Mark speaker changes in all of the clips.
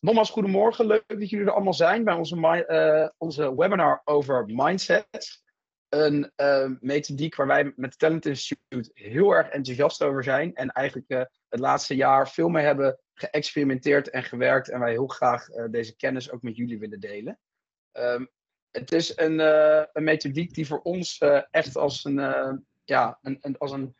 Speaker 1: nogmaals, goedemorgen. Leuk dat jullie er allemaal zijn bij onze, onze webinar over mindset. Een methodiek waar wij met het Talent Institute heel erg enthousiast over zijn. En eigenlijk het laatste jaar veel mee hebben geëxperimenteerd en gewerkt. En wij heel graag deze kennis ook met jullie willen delen. Ehm, het is een, een methodiek die voor ons echt als een, ja, een, een, als een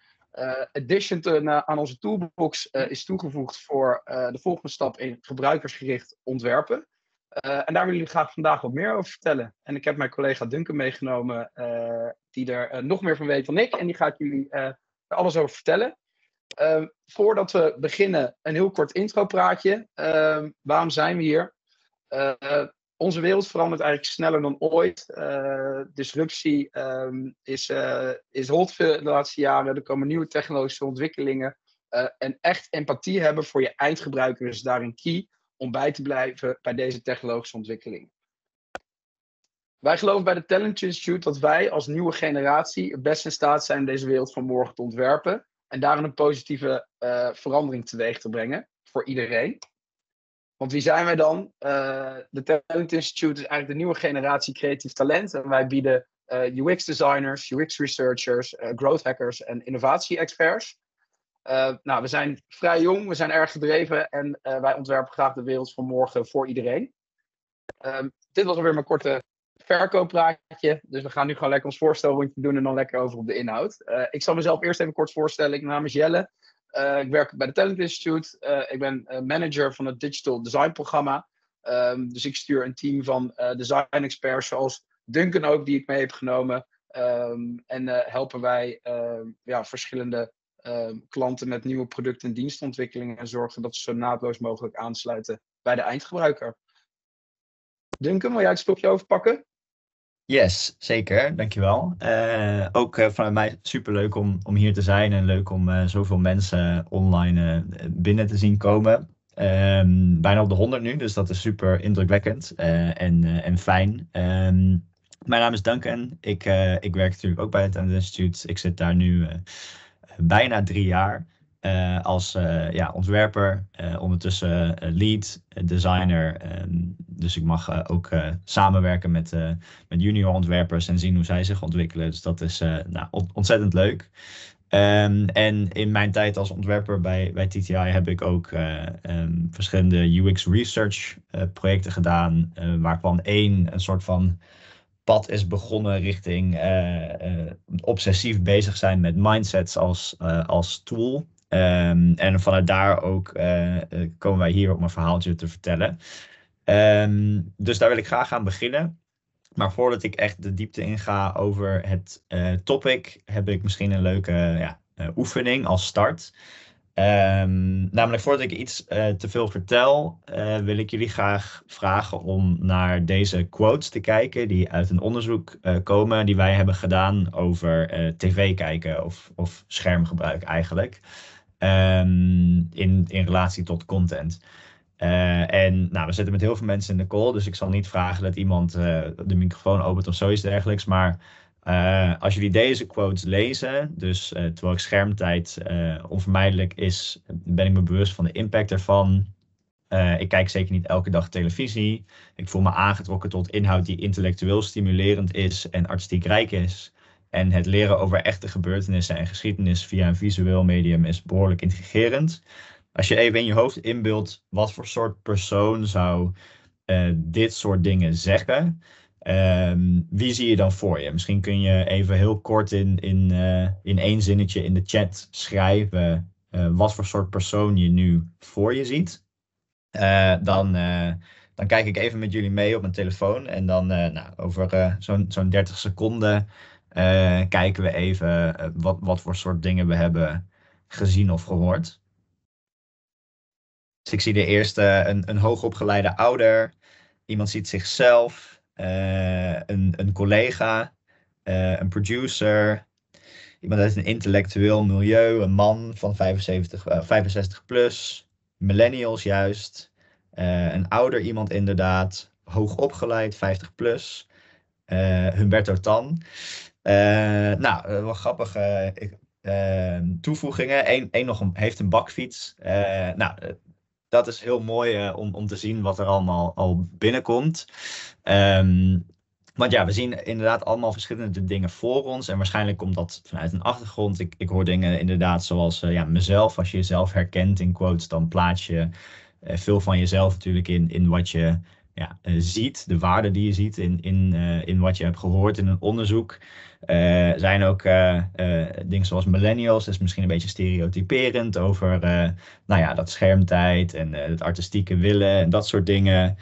Speaker 1: addition te, aan onze toolbox uh, is toegevoegd voor uh, de volgende stap in gebruikersgericht ontwerpen. en daar willen jullie graag vandaag wat meer over vertellen. En ik heb mijn collega Duncan meegenomen, die er nog meer van weet dan ik. En die gaat jullie er alles over vertellen. Ehm, voordat we beginnen, een heel kort intropraatje. Ehm, waarom zijn we hier? Onze wereld verandert eigenlijk sneller dan ooit. Uh, disruptie um, is, uh, is hot de laatste jaren. Er komen nieuwe technologische ontwikkelingen. Uh, en echt empathie hebben voor je eindgebruiker is daarin key om bij te blijven bij deze technologische ontwikkeling. Wij geloven bij de Talent Institute dat wij als nieuwe generatie best in staat zijn deze wereld van morgen te ontwerpen. En daarin een positieve verandering teweeg te brengen voor iedereen. Want wie zijn wij dan? Uh, de Talent Institute is eigenlijk de nieuwe generatie creatief talent. En wij bieden eh, UX designers, UX researchers, uh, growth hackers en innovatie experts. nou, we zijn vrij jong, we zijn erg gedreven en wij ontwerpen graag de wereld van morgen voor iedereen. Ehm, dit was alweer mijn korte verkooppraatje. Dus we gaan nu gewoon lekker ons voorstelrondje doen en dan lekker over op de inhoud. ik zal mezelf eerst even kort voorstellen. Ik naam is Jelle. Uh, ik werk bij de Talent Institute. Uh, ik ben uh, manager van het Digital Design programma. Um, dus ik stuur een team van design experts zoals Duncan ook, die ik mee heb genomen. Um, en helpen wij ehm, ja, verschillende klanten met nieuwe producten en dienstontwikkelingen. En zorgen dat ze zo naadloos mogelijk aansluiten bij de eindgebruiker. Duncan, wil jij het stokje overpakken?
Speaker 2: Yes, zeker. Dankjewel. Uh, ook uh, vanuit mij superleuk om, om hier te zijn en leuk om uh, zoveel mensen online binnen te zien komen. Um, bijna op de 100 nu, dus dat is super indrukwekkend en, en fijn. Um, mijn naam is Duncan. Ik, ik werk natuurlijk ook bij het Instituut. Ik zit daar nu bijna drie jaar. Uh, als uh, ja, ontwerper, uh, ondertussen lead, designer. Ehm, dus ik mag ook samenwerken met, met junior ontwerpers en zien hoe zij zich ontwikkelen. Dus dat is nou, ontzettend leuk. Um, en in mijn tijd als ontwerper bij, bij TTI heb ik ook um, verschillende UX research projecten gedaan. waarvan één een soort van pad is begonnen richting obsessief bezig zijn met mindsets als, als tool. Um, en vanuit daar ook uh, komen wij hier om een verhaaltje te vertellen. Um, dus daar wil ik graag aan beginnen. Maar voordat ik echt de diepte inga over het uh, topic, heb ik misschien een leuke ja, oefening als start. Um, namelijk voordat ik iets te veel vertel, wil ik jullie graag vragen om naar deze quotes te kijken die uit een onderzoek komen die wij hebben gedaan over tv kijken of, of schermgebruik eigenlijk. Ehm, in, in relatie tot content. Uh, en nou, we zitten met heel veel mensen in de call, dus ik zal niet vragen dat iemand uh, de microfoon opent of zoiets dergelijks. Maar uh, als jullie deze quotes lezen, dus terwijl ik schermtijd onvermijdelijk is, ben ik me bewust van de impact ervan. ik kijk zeker niet elke dag televisie. Ik voel me aangetrokken tot inhoud die intellectueel stimulerend is en artistiek rijk is. En het leren over echte gebeurtenissen en geschiedenis via een visueel medium is behoorlijk intrigerend. Als je even in je hoofd inbeeldt wat voor soort persoon zou uh, dit soort dingen zeggen, um, wie zie je dan voor je? Misschien kun je even heel kort in, in, uh, in één zinnetje in de chat schrijven uh, wat voor soort persoon je nu voor je ziet. dan, dan kijk ik even met jullie mee op mijn telefoon en dan nou, over zo'n zo'n 30 seconden kijken we even uh, wat, wat voor soort dingen we hebben gezien of gehoord. Dus ik zie de eerste een, een hoogopgeleide ouder. Iemand ziet zichzelf. Uh, een, een collega. een producer. Iemand uit een intellectueel milieu. Een man van 75, 65 plus. Millennials juist. een ouder iemand inderdaad. Hoogopgeleid, 50 plus. Humberto Tan. Uh, nou, uh, wel grappige uh, toevoegingen. Eén nog een, heeft een bakfiets. nou, dat is heel mooi om, om te zien wat er allemaal al binnenkomt. Um, want ja, we zien inderdaad allemaal verschillende dingen voor ons. En waarschijnlijk komt dat vanuit een achtergrond. Ik, ik hoor dingen inderdaad zoals ja, mezelf. Als je jezelf herkent in quotes, dan plaats je veel van jezelf natuurlijk in, in wat je ja, ziet, de waarde die je ziet in, in, in wat je hebt gehoord in een onderzoek. Uh, zijn ook dingen zoals millennials, dat is misschien een beetje stereotyperend over nou ja, dat schermtijd en het artistieke willen en dat soort dingen.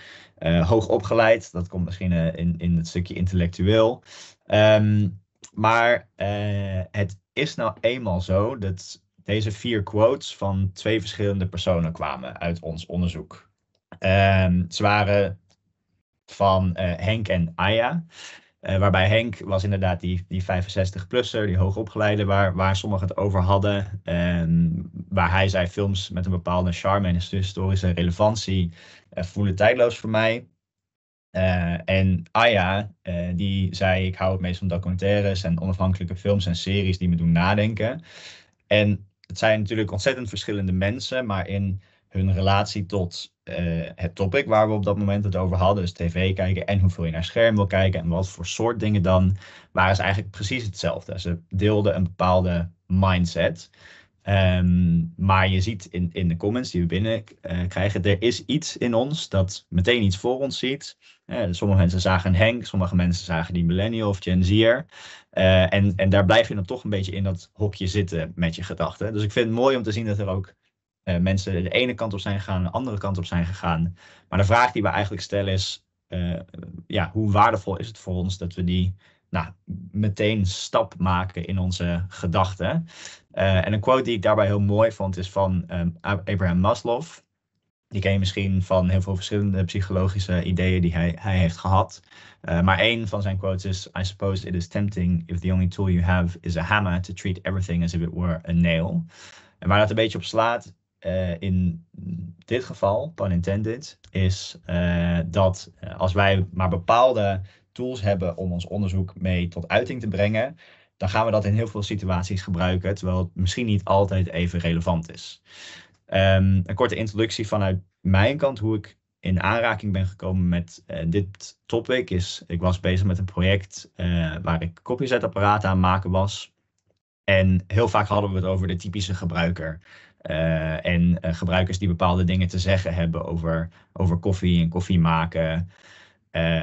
Speaker 2: hoog opgeleid, dat komt misschien in, in het stukje intellectueel. Um, maar het is nou eenmaal zo dat deze vier quotes van twee verschillende personen kwamen uit ons onderzoek. Um, ze waren van Henk en Aya. Uh, waarbij Henk was inderdaad die, die 65-plusser, die hoogopgeleide, waar, waar sommigen het over hadden. En waar hij zei, films met een bepaalde charme en historische relevantie uh, voelen tijdloos voor mij. en Aya, die zei, ik hou het meest van documentaires en onafhankelijke films en series die me doen nadenken. En het zijn natuurlijk ontzettend verschillende mensen, maar in hun relatie tot uh, het topic waar we op dat moment het over hadden, dus tv kijken en hoeveel je naar scherm wil kijken en wat voor soort dingen dan, waren ze eigenlijk precies hetzelfde. Ze deelden een bepaalde mindset. Um, maar je ziet in, in de comments die we binnen uh, krijgen, er is iets in ons dat meteen iets voor ons ziet. Uh, sommige mensen zagen Henk, sommige mensen zagen die millennial of Gen Z'er. En, en daar blijf je dan toch een beetje in dat hokje zitten met je gedachten. Dus ik vind het mooi om te zien dat er ook uh, mensen de ene kant op zijn gegaan, de andere kant op zijn gegaan. Maar de vraag die we eigenlijk stellen is, uh, ja, hoe waardevol is het voor ons dat we die nou, meteen stap maken in onze gedachten? Uh, en een quote die ik daarbij heel mooi vond is van um, Abraham Maslow. Die ken je misschien van heel veel verschillende psychologische ideeën die hij, hij heeft gehad. Maar een van zijn quotes is: I suppose it is tempting if the only tool you have is a hammer to treat everything as if it were a nail. En waar dat een beetje op slaat, uh, in dit geval, pun intended, is uh, dat uh, als wij maar bepaalde tools hebben om ons onderzoek mee tot uiting te brengen, dan gaan we dat in heel veel situaties gebruiken, terwijl het misschien niet altijd even relevant is. Um, een korte introductie vanuit mijn kant, hoe ik in aanraking ben gekomen met dit topic, is ik was bezig met een project waar ik koffiezetapparaten aan maken was. En heel vaak hadden we het over de typische gebruiker. Uh, en uh, gebruikers die bepaalde dingen te zeggen hebben over, over koffie en koffie maken. Uh,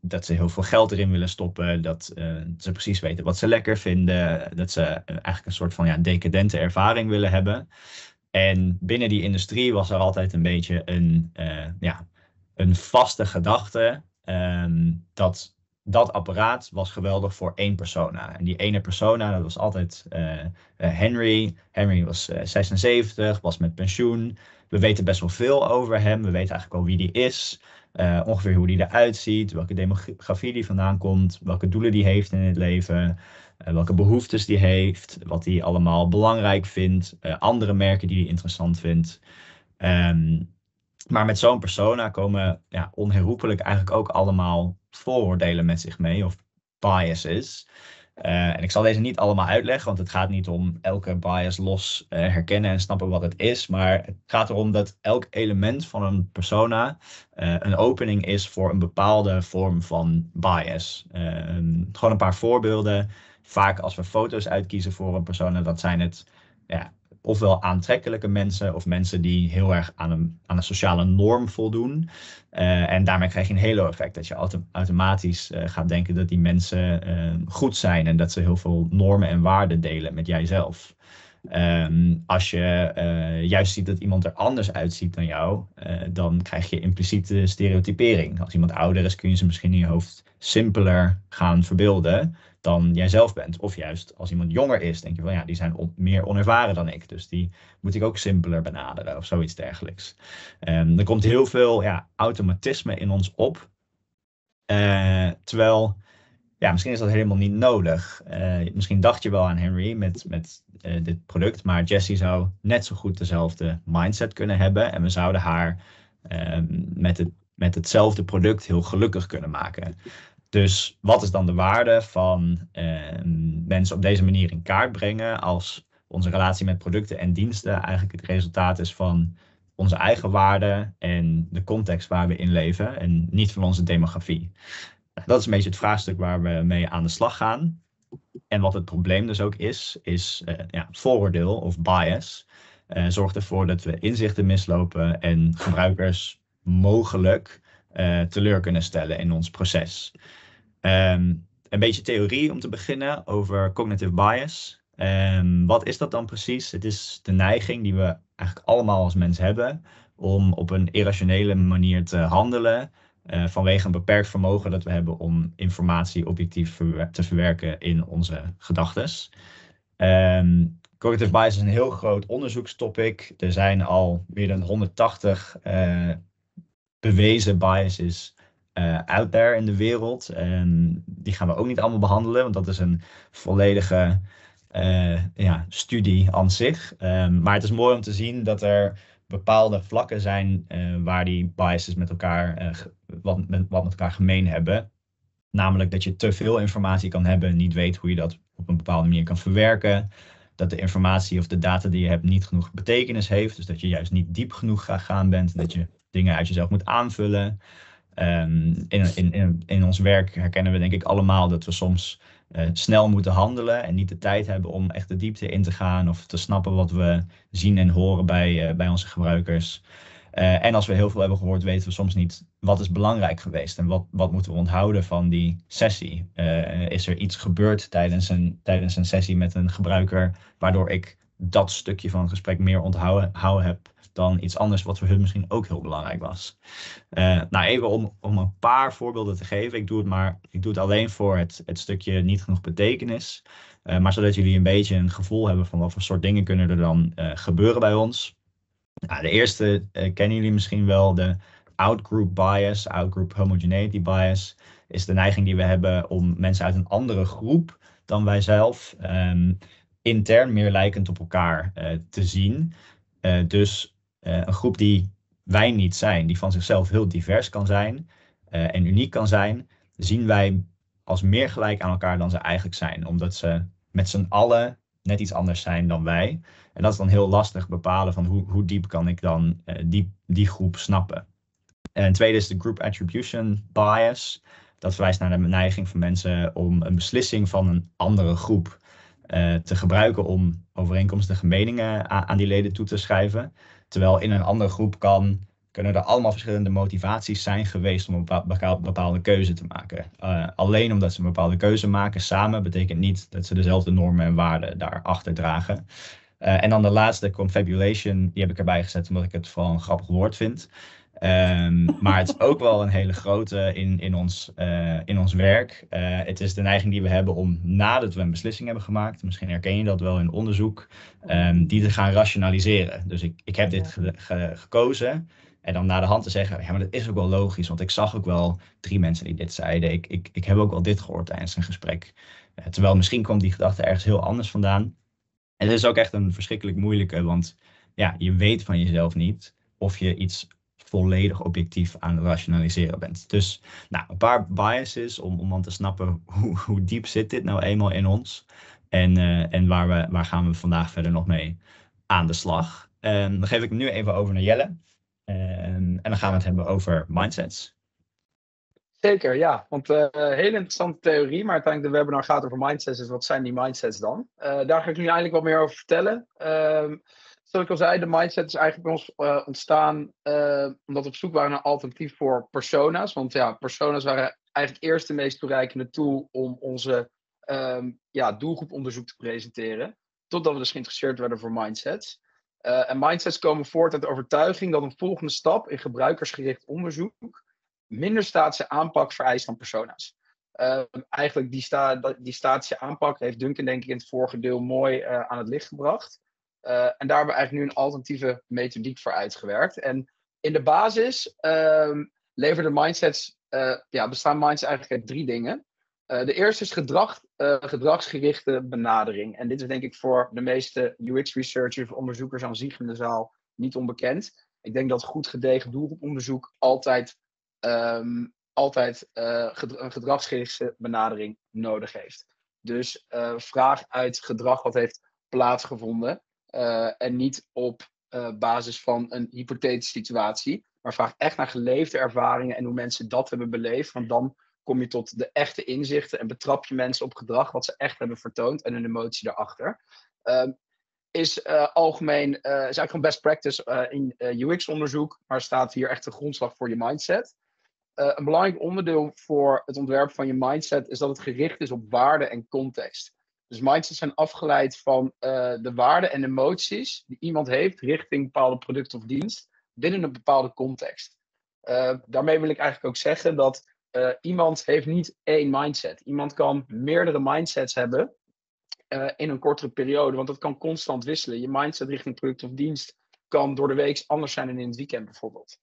Speaker 2: dat ze heel veel geld erin willen stoppen. Dat eh, ze precies weten wat ze lekker vinden. Dat ze eigenlijk een soort van ja, decadente ervaring willen hebben. En binnen die industrie was er altijd een beetje een, ja, een vaste gedachte. Ehm, dat dat apparaat was geweldig voor één persona. En die ene persona, dat was altijd uh, uh, Henry. Henry was uh, 76, was met pensioen. We weten best wel veel over hem. We weten eigenlijk al wie die is. ongeveer hoe die eruit ziet. Welke demografie die vandaan komt. Welke doelen die heeft in het leven. welke behoeftes die heeft. Wat hij allemaal belangrijk vindt. andere merken die hij interessant vindt. Um, maar met zo'n persona komen ja, onherroepelijk eigenlijk ook allemaal vooroordelen met zich mee, of biases. Uh, en ik zal deze niet allemaal uitleggen, want het gaat niet om elke bias los uh, herkennen en snappen wat het is. Maar het gaat erom dat elk element van een persona uh, een opening is voor een bepaalde vorm van bias. gewoon een paar voorbeelden. Vaak als we foto's uitkiezen voor een persona, dat zijn het ja, ofwel aantrekkelijke mensen of mensen die heel erg aan een, aan een sociale norm voldoen. Uh, en daarmee krijg je een halo-effect, dat je auto automatisch uh, gaat denken dat die mensen uh, goed zijn en dat ze heel veel normen en waarden delen met jijzelf. Um, als je juist ziet dat iemand er anders uitziet dan jou, dan krijg je impliciete stereotypering. Als iemand ouder is, kun je ze misschien in je hoofd simpeler gaan verbeelden dan jij zelf bent. Of juist als iemand jonger is, denk je van ja, die zijn meer onervaren dan ik. Dus die moet ik ook simpeler benaderen of zoiets dergelijks. Um, er komt heel veel ja, automatisme in ons op. Uh, terwijl, ja, misschien is dat helemaal niet nodig. Uh, misschien dacht je wel aan Henry met, met uh, dit product, maar Jessie zou net zo goed dezelfde mindset kunnen hebben. En we zouden haar ehm, met, het, met hetzelfde product heel gelukkig kunnen maken. Dus wat is dan de waarde van eh, mensen op deze manier in kaart brengen als onze relatie met producten en diensten eigenlijk het resultaat is van onze eigen waarden en de context waar we in leven en niet van onze demografie. Dat is een beetje het vraagstuk waar we mee aan de slag gaan. En wat het probleem dus ook is, is uh, ja, vooroordeel of bias. Uh, zorgt ervoor dat we inzichten mislopen en gebruikers mogelijk uh, teleur kunnen stellen in ons proces. Um, een beetje theorie om te beginnen over cognitive bias. Um, wat is dat dan precies? Het is de neiging die we eigenlijk allemaal als mens hebben om op een irrationele manier te handelen uh, vanwege een beperkt vermogen dat we hebben om informatie objectief te verwerken in onze gedachten. Um, cognitive bias is een heel groot onderzoekstopic. Er zijn al meer dan 180 uh, bewezen biases uh, out there in de wereld. En die gaan we ook niet allemaal behandelen, want dat is een volledige uh, ja, studie aan zich. Um, maar het is mooi om te zien dat er bepaalde vlakken zijn uh, waar die biases met elkaar, wat, met, wat met elkaar gemeen hebben. Namelijk dat je te veel informatie kan hebben en niet weet hoe je dat op een bepaalde manier kan verwerken. Dat de informatie of de data die je hebt niet genoeg betekenis heeft. Dus dat je juist niet diep genoeg gegaan bent. Dat je dingen uit jezelf moet aanvullen. Um, in, in, in, ons werk herkennen we denk ik allemaal dat we soms uh, snel moeten handelen en niet de tijd hebben om echt de diepte in te gaan of te snappen wat we zien en horen bij, uh, bij onze gebruikers. Uh, en als we heel veel hebben gehoord, weten we soms niet wat is belangrijk geweest en wat, wat moeten we onthouden van die sessie. is er iets gebeurd tijdens een, tijdens een sessie met een gebruiker waardoor ik dat stukje van het gesprek meer onthouden heb dan iets anders wat voor hun misschien ook heel belangrijk was. Uh, nou, even om, om een paar voorbeelden te geven. Ik doe het maar, ik doe het alleen voor het, het stukje niet genoeg betekenis. Uh, maar zodat jullie een beetje een gevoel hebben van wat voor soort dingen kunnen er dan uh, gebeuren bij ons. Nou, de eerste kennen jullie misschien wel, de outgroup bias, outgroup homogeneity bias. Is de neiging die we hebben om mensen uit een andere groep dan wij zelf um, intern meer lijkend op elkaar te zien. dus een groep die wij niet zijn, die van zichzelf heel divers kan zijn uh, en uniek kan zijn, zien wij als meer gelijk aan elkaar dan ze eigenlijk zijn. Omdat ze met z'n allen net iets anders zijn dan wij. En dat is dan heel lastig bepalen van hoe, hoe diep kan ik dan uh, die, die groep snappen. En tweede is de group attribution bias. Dat verwijst naar de neiging van mensen om een beslissing van een andere groep te gebruiken om overeenkomstige meningen aan, aan die leden toe te schrijven. Terwijl in een andere groep kan, kunnen er allemaal verschillende motivaties zijn geweest om een bepaalde keuze te maken. Uh, alleen omdat ze een bepaalde keuze maken samen, betekent niet dat ze dezelfde normen en waarden daarachter dragen. Uh, en dan de laatste, confabulation, die heb ik erbij gezet omdat ik het vooral een grappig woord vind. Um, maar het is ook wel een hele grote in, in, ons, uh, in ons werk. Uh, het is de neiging die we hebben om nadat we een beslissing hebben gemaakt, misschien herken je dat wel in onderzoek, um, die te gaan rationaliseren. Dus ik, ik heb dit ge, ge, gekozen. En dan na de hand te zeggen, ja, maar dat is ook wel logisch, want ik zag ook wel drie mensen die dit zeiden. Ik, ik, ik heb ook wel dit gehoord tijdens een gesprek. Uh, terwijl misschien kwam die gedachte ergens heel anders vandaan. En het is ook echt een verschrikkelijk moeilijke, want ja, je weet van jezelf niet of je iets volledig objectief aan het rationaliseren bent. Dus nou, een paar biases om, om dan te snappen hoe, hoe diep zit dit nou eenmaal in ons. En, uh, en waar, we, waar gaan we vandaag verder nog mee aan de slag. Um, dan geef ik nu even over naar Jelle. Um, en dan gaan we het hebben over mindsets.
Speaker 1: Zeker, ja. Want uh, hele interessante theorie, maar uiteindelijk de webinar gaat over mindsets. Dus wat zijn die mindsets dan? Uh, daar ga ik nu eigenlijk wat meer over vertellen. Uh, zoals ik al zei, de mindset is eigenlijk bij ons uh, ontstaan uh, omdat we op zoek waren naar alternatief voor persona's. Want ja, persona's waren eigenlijk eerst de meest toereikende tool om onze um, ja, doelgroeponderzoek te presenteren. Totdat we dus geïnteresseerd werden voor mindsets. Uh, en mindsets komen voort uit de overtuiging dat een volgende stap in gebruikersgericht onderzoek minder statische aanpak vereist dan persona's. Uh, eigenlijk die, sta die statische aanpak heeft Duncan denk ik in het vorige deel mooi aan het licht gebracht. Uh, en daar hebben we eigenlijk nu een alternatieve methodiek voor uitgewerkt. En in de basis um, leveren de mindsets, uh, ja, bestaan mindsets eigenlijk uit drie dingen. Uh, de eerste is gedrag, gedragsgerichte benadering. En dit is denk ik voor de meeste UX-researchers of onderzoekers aan zich in de zaal niet onbekend. Ik denk dat goed gedegen doelgroeponderzoek altijd, um, altijd een gedragsgerichte benadering nodig heeft. Dus vraag uit gedrag wat heeft plaatsgevonden. Uh, en niet op basis van een hypothetische situatie, maar vraag echt naar geleefde ervaringen en hoe mensen dat hebben beleefd. Want dan kom je tot de echte inzichten en betrap je mensen op gedrag wat ze echt hebben vertoond en een emotie daarachter. Um, is uh, algemeen, is eigenlijk gewoon best practice in UX-onderzoek, maar staat hier echt de grondslag voor je mindset. een belangrijk onderdeel voor het ontwerp van je mindset is dat het gericht is op waarde en context. Dus mindsets zijn afgeleid van de waarden en emoties die iemand heeft richting een bepaalde product of dienst binnen een bepaalde context. daarmee wil ik eigenlijk ook zeggen dat iemand heeft niet één mindset. Iemand kan meerdere mindsets hebben in een kortere periode. Want dat kan constant wisselen. Je mindset richting product of dienst kan door de week anders zijn dan in het weekend bijvoorbeeld.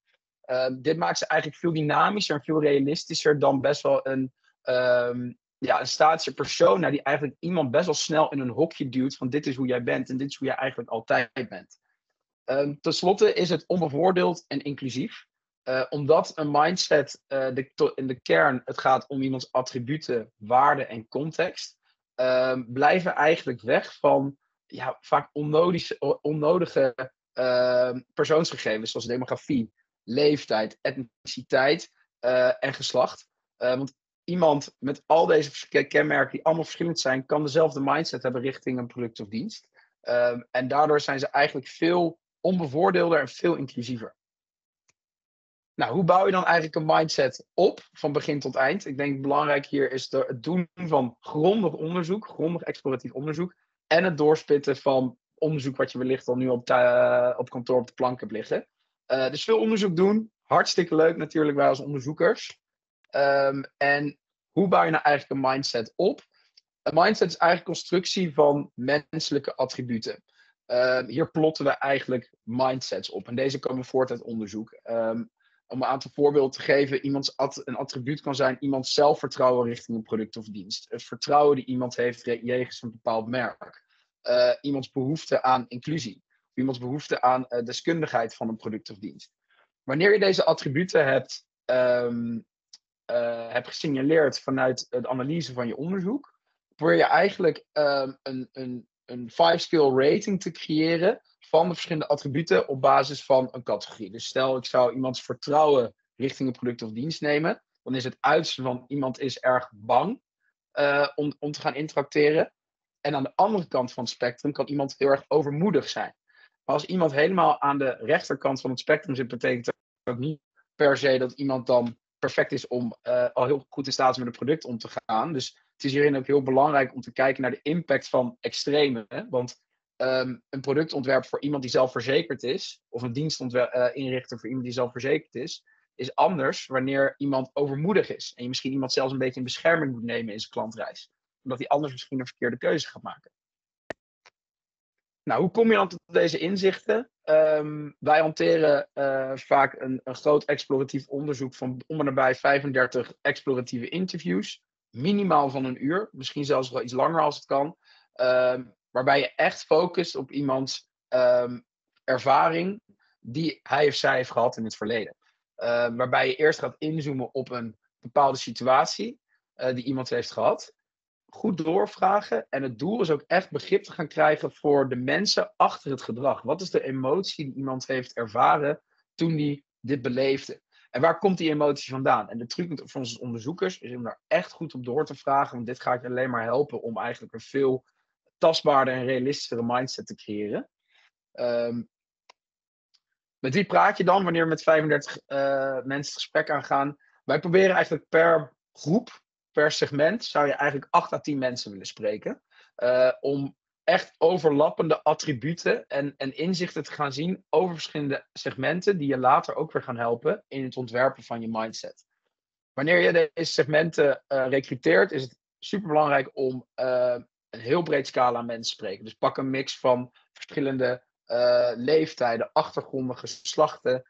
Speaker 1: Dit maakt ze eigenlijk veel dynamischer en veel realistischer dan best wel een, um, ja, een statische persoon. die eigenlijk iemand best wel snel in een hokje duwt van dit is hoe jij bent en dit is hoe jij eigenlijk altijd bent. Um, Ten slotte is het onbevoordeeld en inclusief. Uh, omdat een mindset uh, de, in de kern het gaat om iemands attributen, waarden en context, uh, blijven eigenlijk weg van ja, vaak onnodige, onnodige uh, persoonsgegevens, zoals demografie, leeftijd, etniciteit uh, en geslacht. Want iemand met al deze kenmerken, die allemaal verschillend zijn, kan dezelfde mindset hebben richting een product of dienst. Ehm, en daardoor zijn ze eigenlijk veel onbevoordeelder en veel inclusiever. Nou, hoe bouw je dan eigenlijk een mindset op van begin tot eind? Ik denk belangrijk hier is het doen van grondig onderzoek, grondig exploratief onderzoek. En het doorspitten van onderzoek wat je wellicht al nu op, op kantoor op de plank hebt liggen. Uh, dus veel onderzoek doen. Hartstikke leuk natuurlijk wij als onderzoekers. Um, en hoe bouw je nou eigenlijk een mindset op? Een mindset is eigenlijk constructie van menselijke attributen. Uh, hier plotten we eigenlijk mindsets op. En deze komen voort uit onderzoek. Um, om een aantal voorbeelden te geven, iemands een attribuut kan zijn iemands zelfvertrouwen richting een product of dienst. Het vertrouwen die iemand heeft jegens een bepaald merk. Uh, iemands behoefte aan inclusie. Iemands behoefte aan uh, deskundigheid van een product of dienst. Wanneer je deze attributen hebt, uh, hebt gesignaleerd vanuit de analyse van je onderzoek, probeer je eigenlijk um, een, een, een five-skill rating te creëren van de verschillende attributen op basis van een categorie. Dus stel, ik zou iemands vertrouwen richting een product of dienst nemen, dan is het uiterste van iemand is erg bang uh, om, om te gaan interacteren. En aan de andere kant van het spectrum kan iemand heel erg overmoedig zijn. Maar als iemand helemaal aan de rechterkant van het spectrum zit, betekent dat ook niet per se dat iemand dan perfect is om uh, al heel goed in staat met een product om te gaan. Dus het is hierin ook heel belangrijk om te kijken naar de impact van extreme. Hè? Want um, een productontwerp voor iemand die zelfverzekerd is, of een dienst uh, inrichten voor iemand die zelfverzekerd is, is anders wanneer iemand overmoedig is. En je misschien iemand zelfs een beetje in bescherming moet nemen in zijn klantreis. Omdat hij anders misschien een verkeerde keuze gaat maken. Nou, hoe kom je dan tot deze inzichten? Um, wij hanteren uh, vaak een, een, groot exploratief onderzoek van om en nabij 35 exploratieve interviews. Minimaal van een uur, misschien zelfs wel iets langer als het kan. Um, waarbij je echt focust op iemands um, ervaring die hij of zij heeft gehad in het verleden. Waarbij je eerst gaat inzoomen op een bepaalde situatie uh, die iemand heeft gehad. Goed doorvragen. En het doel is ook echt begrip te gaan krijgen voor de mensen achter het gedrag. Wat is de emotie die iemand heeft ervaren toen hij dit beleefde? En waar komt die emotie vandaan? En de truc van onze onderzoekers is om daar echt goed op door te vragen. Want dit gaat je alleen maar helpen om eigenlijk een veel tastbaarder en realistischere mindset te creëren. Um, met wie praat je dan wanneer we met 35 uh, mensen het gesprek aangaan? Wij proberen eigenlijk per groep, per segment, zou je eigenlijk 8 à 10 mensen willen spreken. Uh, om echt overlappende attributen en, en inzichten te gaan zien over verschillende segmenten, die je later ook weer gaan helpen in het ontwerpen van je mindset. Wanneer je deze segmenten uh, recruteert, is het super belangrijk om uh, een heel breed scala mensen spreken. Dus pak een mix van verschillende leeftijden, achtergronden, geslachten.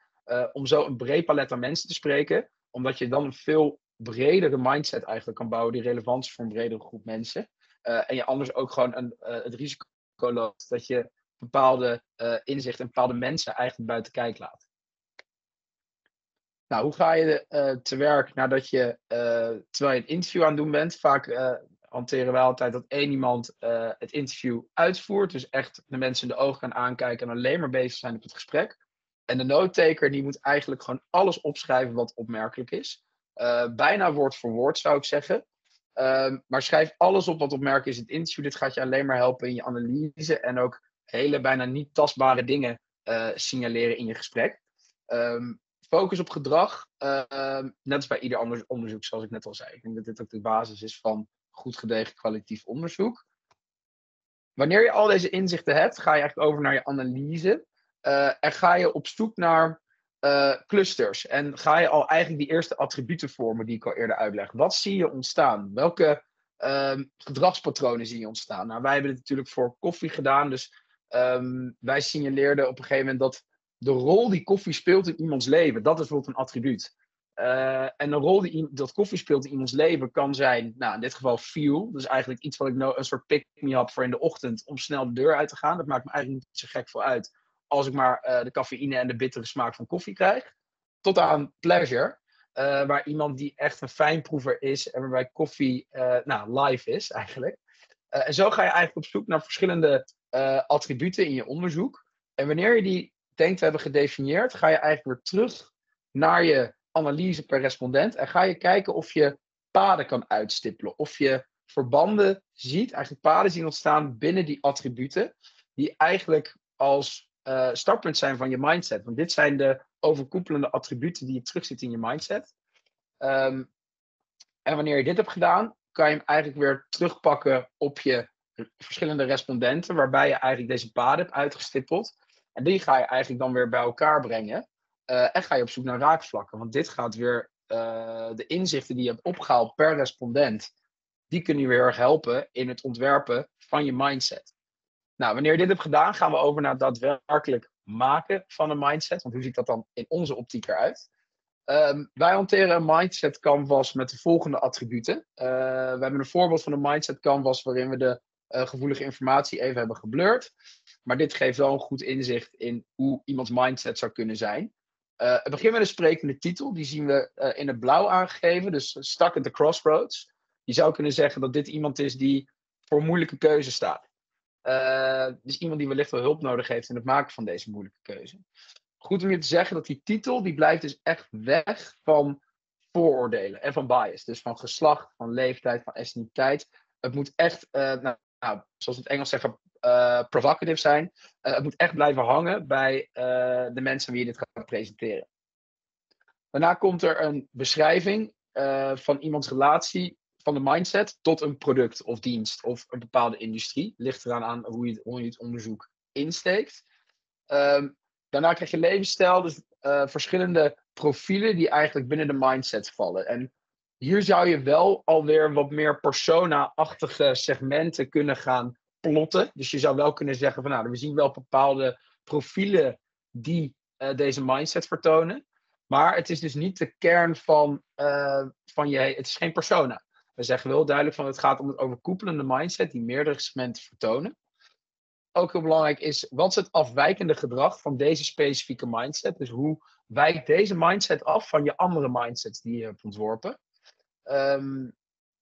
Speaker 1: Om zo een breed palet aan mensen te spreken. Omdat je dan veel bredere mindset eigenlijk kan bouwen die relevant is voor een bredere groep mensen. Uh, en je anders ook gewoon een, het risico loopt dat je bepaalde inzichten en bepaalde mensen eigenlijk buiten kijk laat. Nou, hoe ga je te werk nadat je, terwijl je een interview aan het doen bent? Vaak hanteren wij altijd dat één iemand uh, het interview uitvoert. Dus echt de mensen in de ogen kan aankijken en alleen maar bezig zijn op het gesprek. En de note-taker die moet eigenlijk gewoon alles opschrijven wat opmerkelijk is. Uh, bijna woord voor woord zou ik zeggen. Uh, maar schrijf alles op wat opmerkelijk is in het interview. Dit gaat je alleen maar helpen in je analyse en ook hele bijna niet tastbare dingen uh, signaleren in je gesprek. Um, focus op gedrag, uh, net als bij ieder ander onderzoek, zoals ik net al zei. Ik denk dat dit ook de basis is van goed gedegen kwalitatief onderzoek. Wanneer je al deze inzichten hebt, ga je eigenlijk over naar je analyse. Uh, en ga je op zoek naar uh, clusters. En ga je al eigenlijk die eerste attributen vormen die ik al eerder uitleg. Wat zie je ontstaan? Welke uh, gedragspatronen zie je ontstaan? Nou, wij hebben dit natuurlijk voor koffie gedaan. Dus um, wij signaleerden op een gegeven moment dat de rol die koffie speelt in iemands leven, dat is bijvoorbeeld een attribuut. Uh, en een rol die dat koffie speelt in iemands leven kan zijn, nou in dit geval fuel. Dus eigenlijk iets wat ik nou een soort pick-me-up voor in de ochtend om snel de deur uit te gaan. Dat maakt me eigenlijk niet zo gek voor uit. Als ik maar uh, de cafeïne en de bittere smaak van koffie krijg. Tot aan pleasure. Uh, waar iemand die echt een fijnproever is en waarbij koffie nou, live is eigenlijk. en zo ga je eigenlijk op zoek naar verschillende attributen in je onderzoek. En wanneer je die denkt te hebben gedefinieerd, ga je eigenlijk weer terug naar je analyse per respondent en ga je kijken of je paden kan uitstippelen. Of je verbanden ziet, eigenlijk paden zien ontstaan binnen die attributen, die eigenlijk als uh, startpunt zijn van je mindset. Want dit zijn de overkoepelende attributen die je terugziet in je mindset. Um, en wanneer je dit hebt gedaan, kan je hem eigenlijk weer terugpakken op je verschillende respondenten, waarbij je eigenlijk deze paden hebt uitgestippeld. En die ga je eigenlijk dan weer bij elkaar brengen. Uh, en ga je op zoek naar raakvlakken. Want dit gaat weer uh, de inzichten die je hebt opgehaald per respondent. Die kunnen je weer erg helpen in het ontwerpen van je mindset. Nou, wanneer je dit hebt gedaan, gaan we over naar het daadwerkelijk maken van een mindset. Want hoe ziet dat dan in onze optiek eruit? Um, wij hanteren een mindset canvas met de volgende attributen. Uh, we hebben een voorbeeld van een mindset canvas waarin we de uh, gevoelige informatie even hebben geblurred. Maar dit geeft wel een goed inzicht in hoe iemands mindset zou kunnen zijn. Uh, het begin met een sprekende titel, die zien we in het blauw aangegeven, dus Stuck at the Crossroads. Je zou kunnen zeggen dat dit iemand is die voor moeilijke keuze staat. Uh, dus iemand die wellicht wel hulp nodig heeft in het maken van deze moeilijke keuze. Goed om je te zeggen dat die titel, die blijft dus echt weg van vooroordelen en van bias. Dus van geslacht, van leeftijd, van etniciteit. Het moet echt, nou, nou, zoals we het Engels zeggen, uh, provocative zijn. Het moet echt blijven hangen bij de mensen wie je dit gaat presenteren. Daarna komt er een beschrijving van iemands relatie van de mindset tot een product of dienst of een bepaalde industrie. Ligt eraan aan hoe je, hoe je het onderzoek insteekt. Um, daarna krijg je levensstijl, dus verschillende profielen die eigenlijk binnen de mindset vallen. En hier zou je wel alweer wat meer persona-achtige segmenten kunnen gaan plotten. Dus je zou wel kunnen zeggen van nou, we zien wel bepaalde profielen die uh, deze mindset vertonen. Maar het is dus niet de kern van, uh, van je, het is geen persona. We zeggen wel duidelijk van het gaat om het overkoepelende mindset die meerdere segmenten vertonen. Ook heel belangrijk is, wat is het afwijkende gedrag van deze specifieke mindset? Dus hoe wijkt deze mindset af van je andere mindsets die je hebt ontworpen? Um,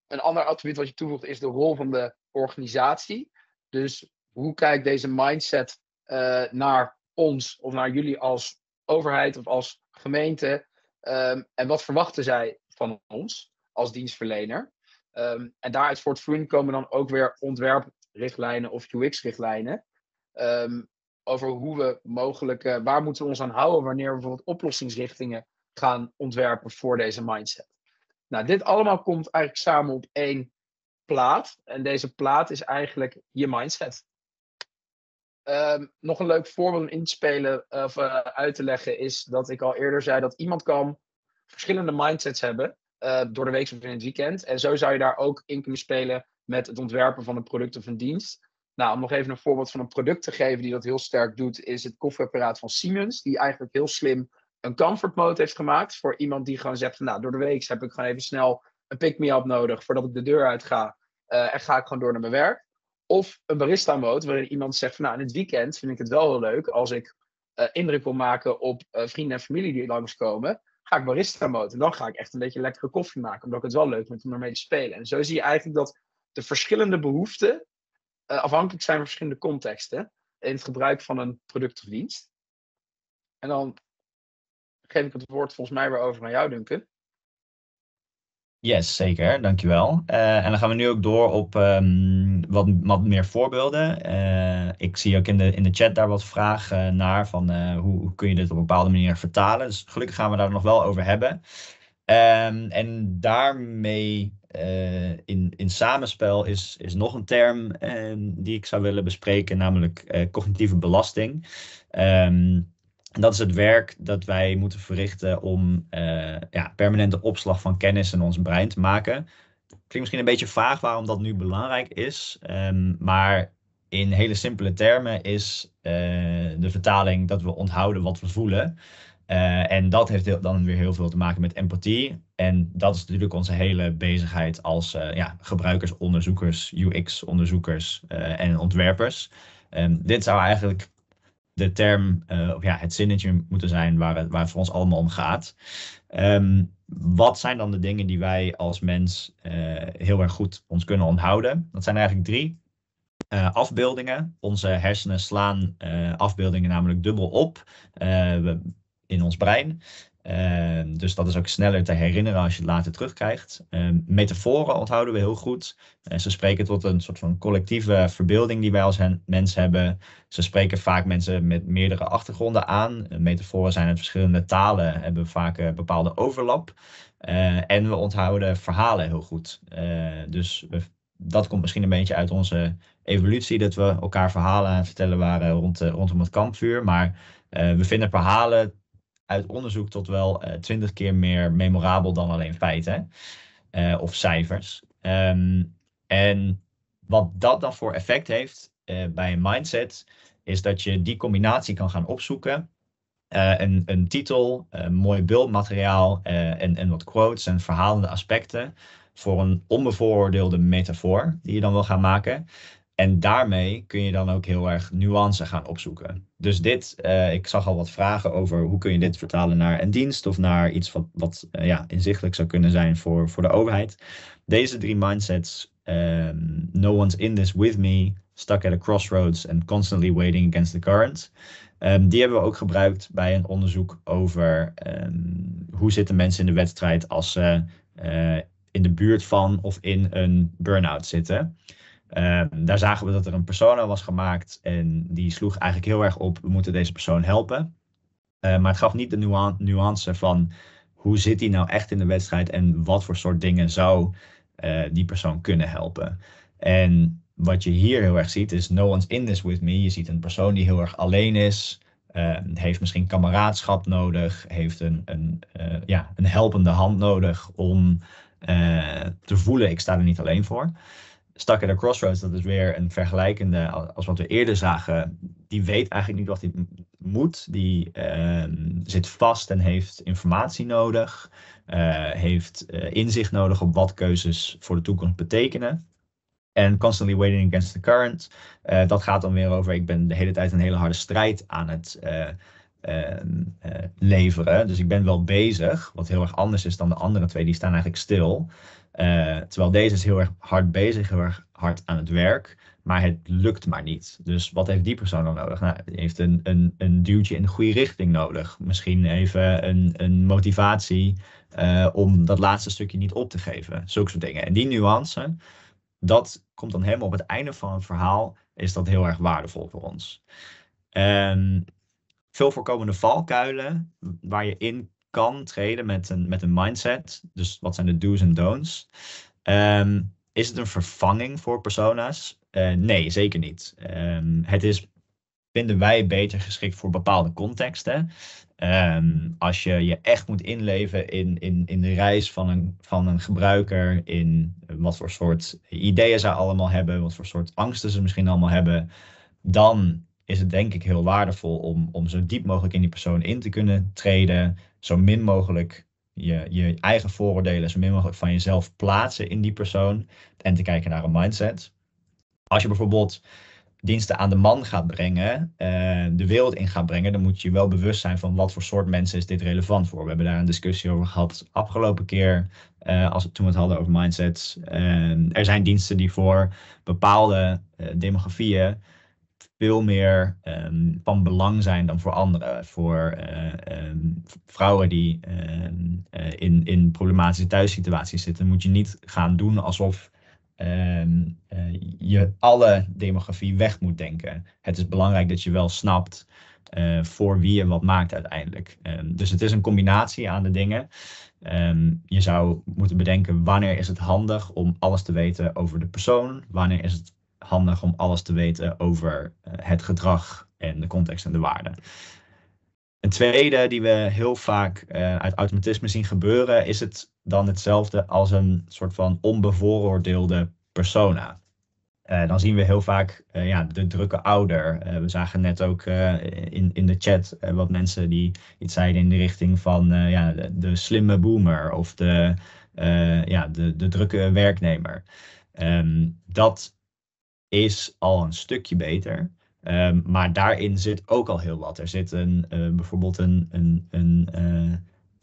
Speaker 1: een ander attribuut wat je toevoegt is de rol van de organisatie. Dus hoe kijkt deze mindset uh, naar ons of naar jullie als overheid of als gemeente? Um, en wat verwachten zij van ons als dienstverlener? Um, en daaruit voortvloeiend komen dan ook weer ontwerprichtlijnen of UX-richtlijnen. Um, over hoe we mogelijk, uh, waar moeten we ons aan houden wanneer we bijvoorbeeld oplossingsrichtingen gaan ontwerpen voor deze mindset. Nou, dit allemaal komt eigenlijk samen op één plaat. En deze plaat is eigenlijk je mindset. Um, nog een leuk voorbeeld om in te spelen of uh, uit te leggen is dat ik al eerder zei dat iemand kan verschillende mindsets hebben uh, door de week of in het weekend. En zo zou je daar ook in kunnen spelen met het ontwerpen van een product of een dienst. Nou, om nog even een voorbeeld van een product te geven die dat heel sterk doet, is het koffieapparaat van Siemens, die eigenlijk heel slim een comfort mode heeft gemaakt voor iemand die gewoon zegt nou, door de week heb ik gewoon even snel een pick-me-up nodig voordat ik de deur uit ga. Uh, en ga ik gewoon door naar mijn werk. Of een barista mode, waarin iemand zegt nou, in het weekend vind ik het wel heel leuk als ik uh, indruk wil maken op vrienden en familie die langskomen. Ga ik barista mode. En dan ga ik echt een beetje lekkere koffie maken, omdat ik het wel leuk vind om ermee te spelen. En zo zie je eigenlijk dat de verschillende behoeften afhankelijk zijn van verschillende contexten in het gebruik van een product of dienst. En dan geef ik het woord volgens mij weer over aan jou, Duncan.
Speaker 2: Yes, zeker. Dankjewel. Uh, en dan gaan we nu ook door op um, wat, wat meer voorbeelden. Uh, ik zie ook in de, in de chat daar wat vragen naar van hoe, hoe, kun je dit op een bepaalde manier vertalen. Dus gelukkig gaan we daar nog wel over hebben. Um, en daarmee in, in samenspel is, is nog een term ehm, die ik zou willen bespreken, namelijk cognitieve belasting. En dat is het werk dat wij moeten verrichten om uh, ja, permanente opslag van kennis in ons brein te maken. Klinkt misschien een beetje vaag waarom dat nu belangrijk is, um, maar in hele simpele termen is uh, de vertaling dat we onthouden wat we voelen. Uh, en dat heeft dan weer heel veel te maken met empathie. En dat is natuurlijk onze hele bezigheid als ja, gebruikers, onderzoekers, UX-onderzoekers en ontwerpers. Um, dit zou eigenlijk de term, uh, of ja, het zinnetje moeten zijn waar het, waar het voor ons allemaal om gaat. Um, wat zijn dan de dingen die wij als mens uh, heel erg goed ons kunnen onthouden? Dat zijn eigenlijk drie. Uh, afbeeldingen. Onze hersenen slaan afbeeldingen namelijk dubbel op in ons brein. Ehm, dus dat is ook sneller te herinneren als je het later terugkrijgt. Uh, metaforen onthouden we heel goed. Uh, ze spreken tot een soort van collectieve verbeelding die wij als mens hebben. Ze spreken vaak mensen met meerdere achtergronden aan. Uh, metaforen zijn uit verschillende talen, hebben vaak een bepaalde overlap. en we onthouden verhalen heel goed. dus dat komt misschien een beetje uit onze evolutie, dat we elkaar verhalen aan het vertellen waren rond, rondom het kampvuur. Maar we vinden verhalen uit onderzoek tot wel eh, twintig keer meer memorabel dan alleen feiten uh, of cijfers. Um, en wat dat dan voor effect heeft uh, bij een mindset, is dat je die combinatie kan gaan opzoeken. een, een titel, mooi beeldmateriaal en, en wat quotes en verhalende aspecten voor een onbevooroordeelde metafoor die je dan wil gaan maken. En daarmee kun je dan ook heel erg nuance gaan opzoeken. Dus dit, uh, ik zag al wat vragen over hoe kun je dit vertalen naar een dienst of naar iets wat, wat uh, ja, inzichtelijk zou kunnen zijn voor, voor de overheid. Deze drie mindsets, um, no one's in this with me, stuck at a crossroads and constantly waiting against the current. Um, die hebben we ook gebruikt bij een onderzoek over um, hoe zitten mensen in de wedstrijd als ze uh, in de buurt van of in een burn-out zitten. Ehm, daar zagen we dat er een persona was gemaakt en die sloeg eigenlijk heel erg op, we moeten deze persoon helpen. Uh, maar het gaf niet de nuance van hoe zit hij nou echt in de wedstrijd en wat voor soort dingen zou uh, die persoon kunnen helpen. En wat je hier heel erg ziet is no one's in this with me. Je ziet een persoon die heel erg alleen is, uh, heeft misschien kameraadschap nodig, heeft een, een, uh, ja, een helpende hand nodig om te voelen ik sta er niet alleen voor. Stuck at a Crossroads, dat is weer een vergelijkende als wat we eerder zagen. Die weet eigenlijk niet wat hij moet. Die uh, zit vast en heeft informatie nodig. Uh, heeft uh, inzicht nodig op wat keuzes voor de toekomst betekenen. En constantly waiting against the current. Uh, dat gaat dan weer over, ik ben de hele tijd een hele harde strijd aan het ehm, leveren. Dus ik ben wel bezig, wat heel erg anders is dan de andere twee. Die staan eigenlijk stil. Uh, terwijl deze is heel erg hard bezig, heel erg hard aan het werk, maar het lukt maar niet. Dus wat heeft die persoon dan nodig? Nou, heeft een, een, een duwtje in de goede richting nodig. Misschien even een, een motivatie uh, om dat laatste stukje niet op te geven. Zulke soort dingen. En die nuance, dat komt dan helemaal op het einde van het verhaal, is dat heel erg waardevol voor ons. Um, veel voorkomende valkuilen waar je in kan treden met een, met een mindset. Dus wat zijn de do's en don'ts? Um, is het een vervanging voor persona's? Uh, nee, zeker niet. Um, het is, vinden wij, beter geschikt voor bepaalde contexten. Um, als je je echt moet inleven in, in, in de reis van een, van een gebruiker, in wat voor soort ideeën ze allemaal hebben, wat voor soort angsten ze misschien allemaal hebben, dan is het denk ik heel waardevol om, om zo diep mogelijk in die persoon in te kunnen treden, zo min mogelijk je, je eigen vooroordelen zo min mogelijk van jezelf plaatsen in die persoon en te kijken naar een mindset. Als je bijvoorbeeld diensten aan de man gaat brengen, uh, de wereld in gaat brengen, dan moet je wel bewust zijn van wat voor soort mensen is dit relevant voor. We hebben daar een discussie over gehad afgelopen keer als we, toen we het hadden over mindsets. Ehm, er zijn diensten die voor bepaalde demografieën veel meer ehm, van belang zijn dan voor anderen. Voor ehm, vrouwen die in, in problematische thuissituaties zitten, moet je niet gaan doen alsof je alle demografie weg moet denken. Het is belangrijk dat je wel snapt voor wie je wat maakt uiteindelijk. Dus het is een combinatie aan de dingen. Je zou moeten bedenken wanneer is het handig om alles te weten over de persoon, wanneer is het handig om alles te weten over uh, het gedrag en de context en de waarden. Een tweede die we heel vaak uh, uit automatisme zien gebeuren, is het dan hetzelfde als een soort van onbevooroordeelde persona. Uh, dan zien we heel vaak ja, de drukke ouder. We zagen net ook in, in de chat wat mensen die iets zeiden in de richting van ja, de, slimme boomer of de, ja, de, de drukke werknemer. Um, dat is al een stukje beter. Um, maar daarin zit ook al heel wat. Er zit een, bijvoorbeeld een, een, een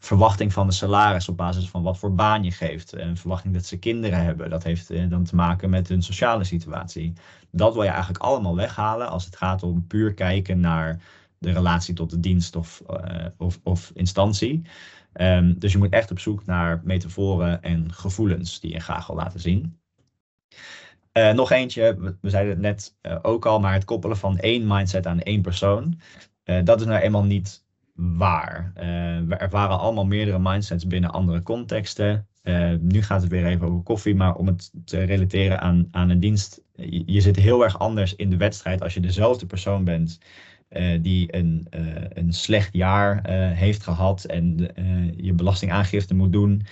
Speaker 2: verwachting van de salaris op basis van wat voor baan je geeft. Een verwachting dat ze kinderen hebben. Dat heeft eh, dan te maken met hun sociale situatie. Dat wil je eigenlijk allemaal weghalen als het gaat om puur kijken naar de relatie tot de dienst of, of, of instantie. Um, dus je moet echt op zoek naar metaforen en gevoelens die je graag wil laten zien. Uh, nog eentje, we, zeiden het net uh, ook al, maar het koppelen van één mindset aan één persoon. dat is nou eenmaal niet waar. We ervaren allemaal meerdere mindsets binnen andere contexten. Nu gaat het weer even over koffie, maar om het te relateren aan, aan een dienst. Je, je zit heel erg anders in de wedstrijd als je dezelfde persoon bent die een, een slecht jaar heeft gehad en je belastingaangifte moet doen,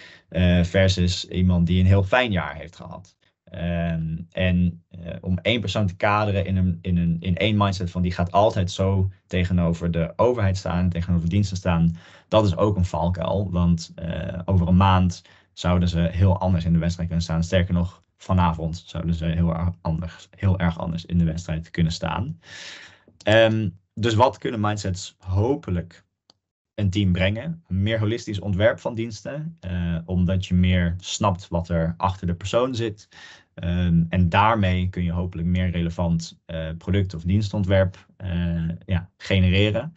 Speaker 2: versus iemand die een heel fijn jaar heeft gehad. Um, en uh, om één persoon te kaderen in, een, in, een, in één mindset van die gaat altijd zo tegenover de overheid staan, tegenover diensten staan, dat is ook een valkuil. Want uh, over een maand zouden ze heel anders in de wedstrijd kunnen staan. Sterker nog, vanavond zouden ze heel erg anders, heel erg anders in de wedstrijd kunnen staan. Um, dus wat kunnen mindsets hopelijk een team brengen. Een meer holistisch ontwerp van diensten, uh, omdat je meer snapt wat er achter de persoon zit. Um, en daarmee kun je hopelijk meer relevant uh, product- of dienstontwerp uh, ja, genereren.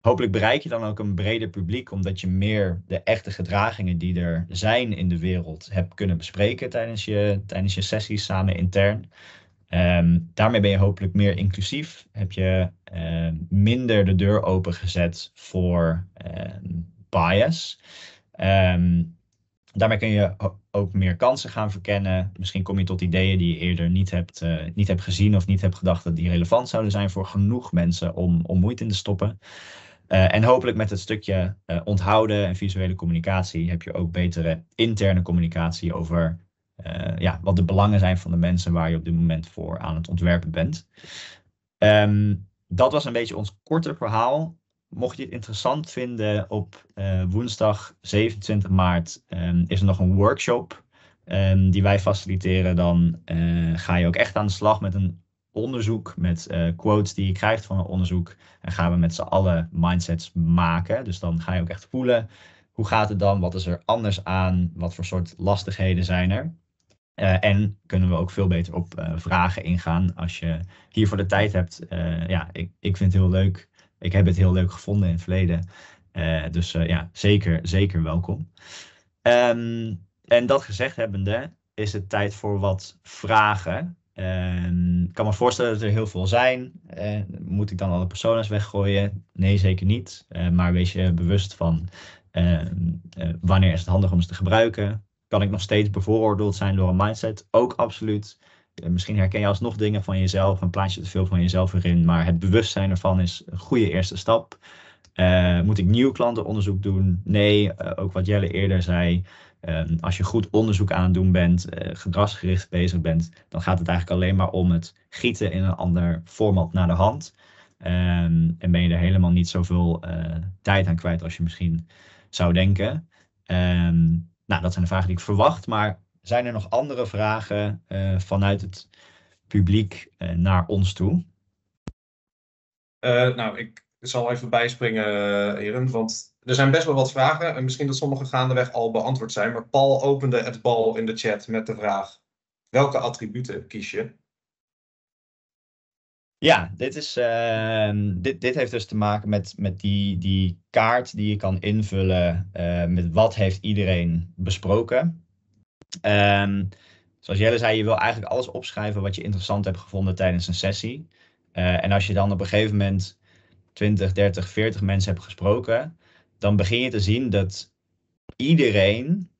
Speaker 2: Hopelijk bereik je dan ook een breder publiek, omdat je meer de echte gedragingen die er zijn in de wereld hebt kunnen bespreken tijdens je, tijdens je sessies samen intern. Um, daarmee ben je hopelijk meer inclusief. Heb je uh, minder de deur opengezet voor uh, bias. Um, daarmee kun je ook meer kansen gaan verkennen. Misschien kom je tot ideeën die je eerder niet hebt, uh, niet hebt gezien of niet hebt gedacht dat die relevant zouden zijn voor genoeg mensen om, om moeite in te stoppen. Uh, en hopelijk met het stukje uh, onthouden en visuele communicatie heb je ook betere interne communicatie over ja, wat de belangen zijn van de mensen waar je op dit moment voor aan het ontwerpen bent. Um, dat was een beetje ons korte verhaal. Mocht je het interessant vinden, op uh, woensdag 27 maart um, is er nog een workshop um, die wij faciliteren. Dan uh, ga je ook echt aan de slag met een onderzoek, met uh, quotes die je krijgt van een onderzoek. En gaan we met z'n allen mindsets maken. Dus dan ga je ook echt voelen, hoe gaat het dan? Wat is er anders aan? Wat voor soort lastigheden zijn er? En kunnen we ook veel beter op vragen ingaan. Als je hiervoor de tijd hebt. Ja, ik, ik vind het heel leuk. Ik heb het heel leuk gevonden in het verleden. dus ja, zeker, zeker welkom. Um, en dat gezegd hebbende, is het tijd voor wat vragen. Um, ik kan me voorstellen dat er heel veel zijn. moet ik dan alle personas weggooien? Nee, zeker niet. maar wees je bewust van ehm, wanneer is het handig om ze te gebruiken kan ik nog steeds bevooroordeeld zijn door een mindset? Ook absoluut. Eh, misschien herken je alsnog dingen van jezelf en plaats je te veel van jezelf erin. Maar het bewustzijn ervan is een goede eerste stap. Uh, moet ik nieuw klantenonderzoek doen? Nee, uh, ook wat Jelle eerder zei. Uh, als je goed onderzoek aan het doen bent, gedragsgericht bezig bent, dan gaat het eigenlijk alleen maar om het gieten in een ander format naar de hand. Um, en ben je er helemaal niet zoveel tijd aan kwijt als je misschien zou denken. Um, nou, dat zijn de vragen die ik verwacht. Maar zijn er nog andere vragen uh, vanuit het publiek uh, naar ons toe?
Speaker 3: Uh, nou, ik zal even bijspringen, Heren. Want er zijn best wel wat vragen en misschien dat sommige gaandeweg al beantwoord zijn. Maar Paul opende het bal in de chat met de vraag: welke attributen kies je?
Speaker 2: Ja, dit, is, ehm, dit, dit heeft dus te maken met, met die, die kaart die je kan invullen uh, met wat heeft iedereen besproken. Um, zoals Jelle zei, je wil eigenlijk alles opschrijven wat je interessant hebt gevonden tijdens een sessie. Uh, en als je dan op een gegeven moment 20, 30, 40 mensen hebt gesproken, dan begin je te zien dat iedereen,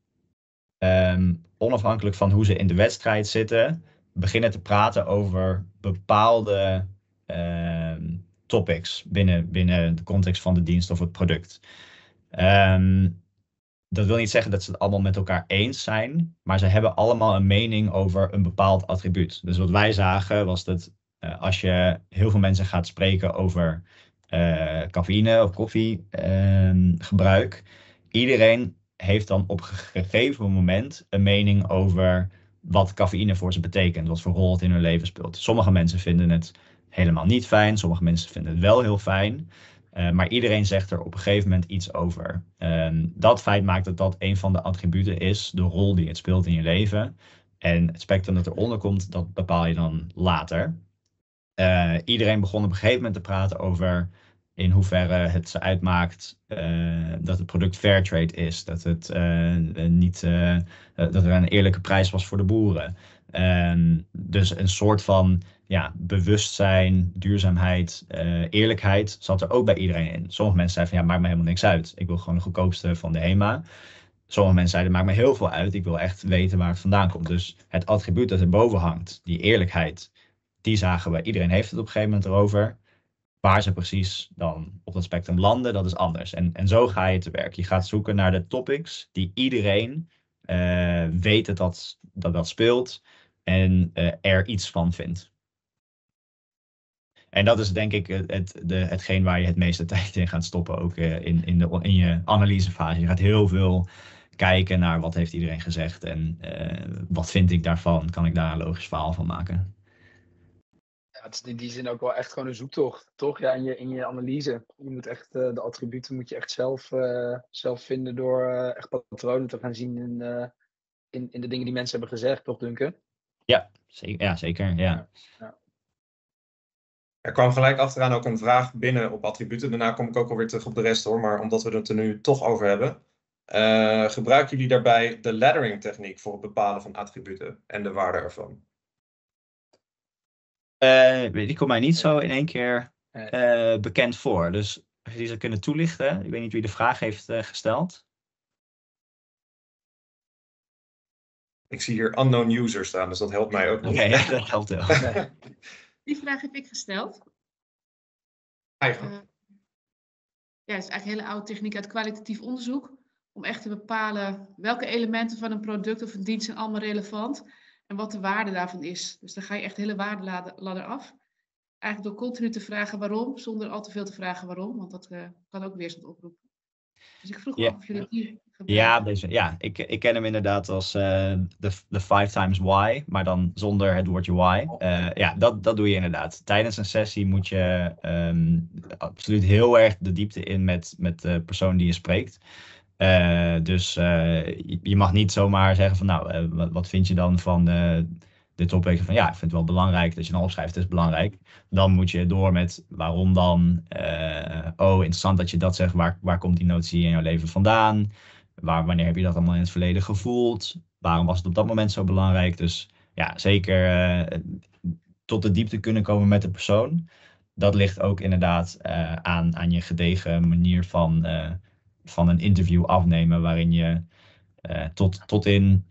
Speaker 2: um, onafhankelijk van hoe ze in de wedstrijd zitten, beginnen te praten over bepaalde uh, topics binnen, binnen de context van de dienst of het product. Um, dat wil niet zeggen dat ze het allemaal met elkaar eens zijn, maar ze hebben allemaal een mening over een bepaald attribuut. Dus wat wij zagen was dat uh, als je heel veel mensen gaat spreken over uh, cafeïne of koffiegebruik, ehm, iedereen heeft dan op gegeven moment een mening over wat cafeïne voor ze betekent, wat voor rol het in hun leven speelt. Sommige mensen vinden het helemaal niet fijn, sommige mensen vinden het wel heel fijn. Uh, maar iedereen zegt er op een gegeven moment iets over. Um, dat feit maakt dat dat een van de attributen is, de rol die het speelt in je leven. En het spectrum dat eronder komt, dat bepaal je dan later. Uh, iedereen begon op een gegeven moment te praten over in hoeverre het ze uitmaakt uh, dat het product fair trade is, dat, het, niet, dat er een eerlijke prijs was voor de boeren. Um, dus een soort van ja, bewustzijn, duurzaamheid, eerlijkheid zat er ook bij iedereen in. Sommige mensen zeiden van ja, maakt me helemaal niks uit. Ik wil gewoon de goedkoopste van de HEMA. Sommige mensen zeiden maakt me heel veel uit. Ik wil echt weten waar het vandaan komt. Dus het attribuut dat erboven hangt, die eerlijkheid, die zagen we. Iedereen heeft het op een gegeven moment erover waar ze precies dan op dat spectrum landen, dat is anders. En, en zo ga je te werk. Je gaat zoeken naar de topics die iedereen uh, weet dat dat, dat speelt en uh, er iets van vindt. En dat is denk ik het, de, hetgeen waar je het meeste tijd in gaat stoppen, ook uh, in, in, de, in je analysefase. Je gaat heel veel kijken naar wat heeft iedereen gezegd en wat vind ik daarvan, kan ik daar een logisch verhaal van maken
Speaker 1: het is in die zin ook wel echt gewoon een zoektocht, toch? Ja, in je, in je analyse. Je moet echt, uh, de attributen moet je echt zelf, uh, zelf vinden door echt patronen te gaan zien in, in, in de dingen die mensen hebben gezegd, toch Duncan?
Speaker 2: Ja, zeker. Ja, zeker ja. ja.
Speaker 3: Er kwam gelijk achteraan ook een vraag binnen op attributen. Daarna kom ik ook alweer terug op de rest hoor, maar omdat we het er nu toch over hebben. gebruiken jullie daarbij de laddering techniek voor het bepalen van attributen en de waarde ervan?
Speaker 2: Uh, die komt mij niet zo in één keer uh, bekend voor. Dus als je die zou kunnen toelichten. Ik weet niet wie de vraag heeft uh, gesteld.
Speaker 3: Ik zie hier unknown user staan, dus dat helpt mij ook
Speaker 2: nog. ja, dat helpt wel.
Speaker 4: Die vraag heb ik gesteld.
Speaker 3: Eigen.
Speaker 4: ja, het is eigenlijk een hele oude techniek uit kwalitatief onderzoek. Om echt te bepalen welke elementen van een product of een dienst zijn allemaal relevant en wat de waarde daarvan is. Dus dan ga je echt de hele waardeladder af. Eigenlijk door continu te vragen waarom, zonder al te veel te vragen waarom, want dat uh, kan ook weerstand oproepen. Dus ik vroeg me af of jullie die
Speaker 2: ja, deze, ja ik, ik ken hem inderdaad als uh, de, five times why, maar dan zonder het woordje why. Uh, ja, dat, dat doe je inderdaad. Tijdens een sessie moet je um, absoluut heel erg de diepte in met, met de persoon die je spreekt. Uh, dus uh, je, mag niet zomaar zeggen van nou, uh, wat, wat, vind je dan van dit topic? Van ja, ik vind het wel belangrijk dat je dan opschrijft, het is belangrijk. Dan moet je door met waarom dan? oh, interessant dat je dat zegt. Waar, waar komt die notie in jouw leven vandaan? Waar, wanneer heb je dat allemaal in het verleden gevoeld? Waarom was het op dat moment zo belangrijk? Dus ja, zeker tot de diepte kunnen komen met de persoon. Dat ligt ook inderdaad aan, aan je gedegen manier van van een interview afnemen waarin je tot, tot in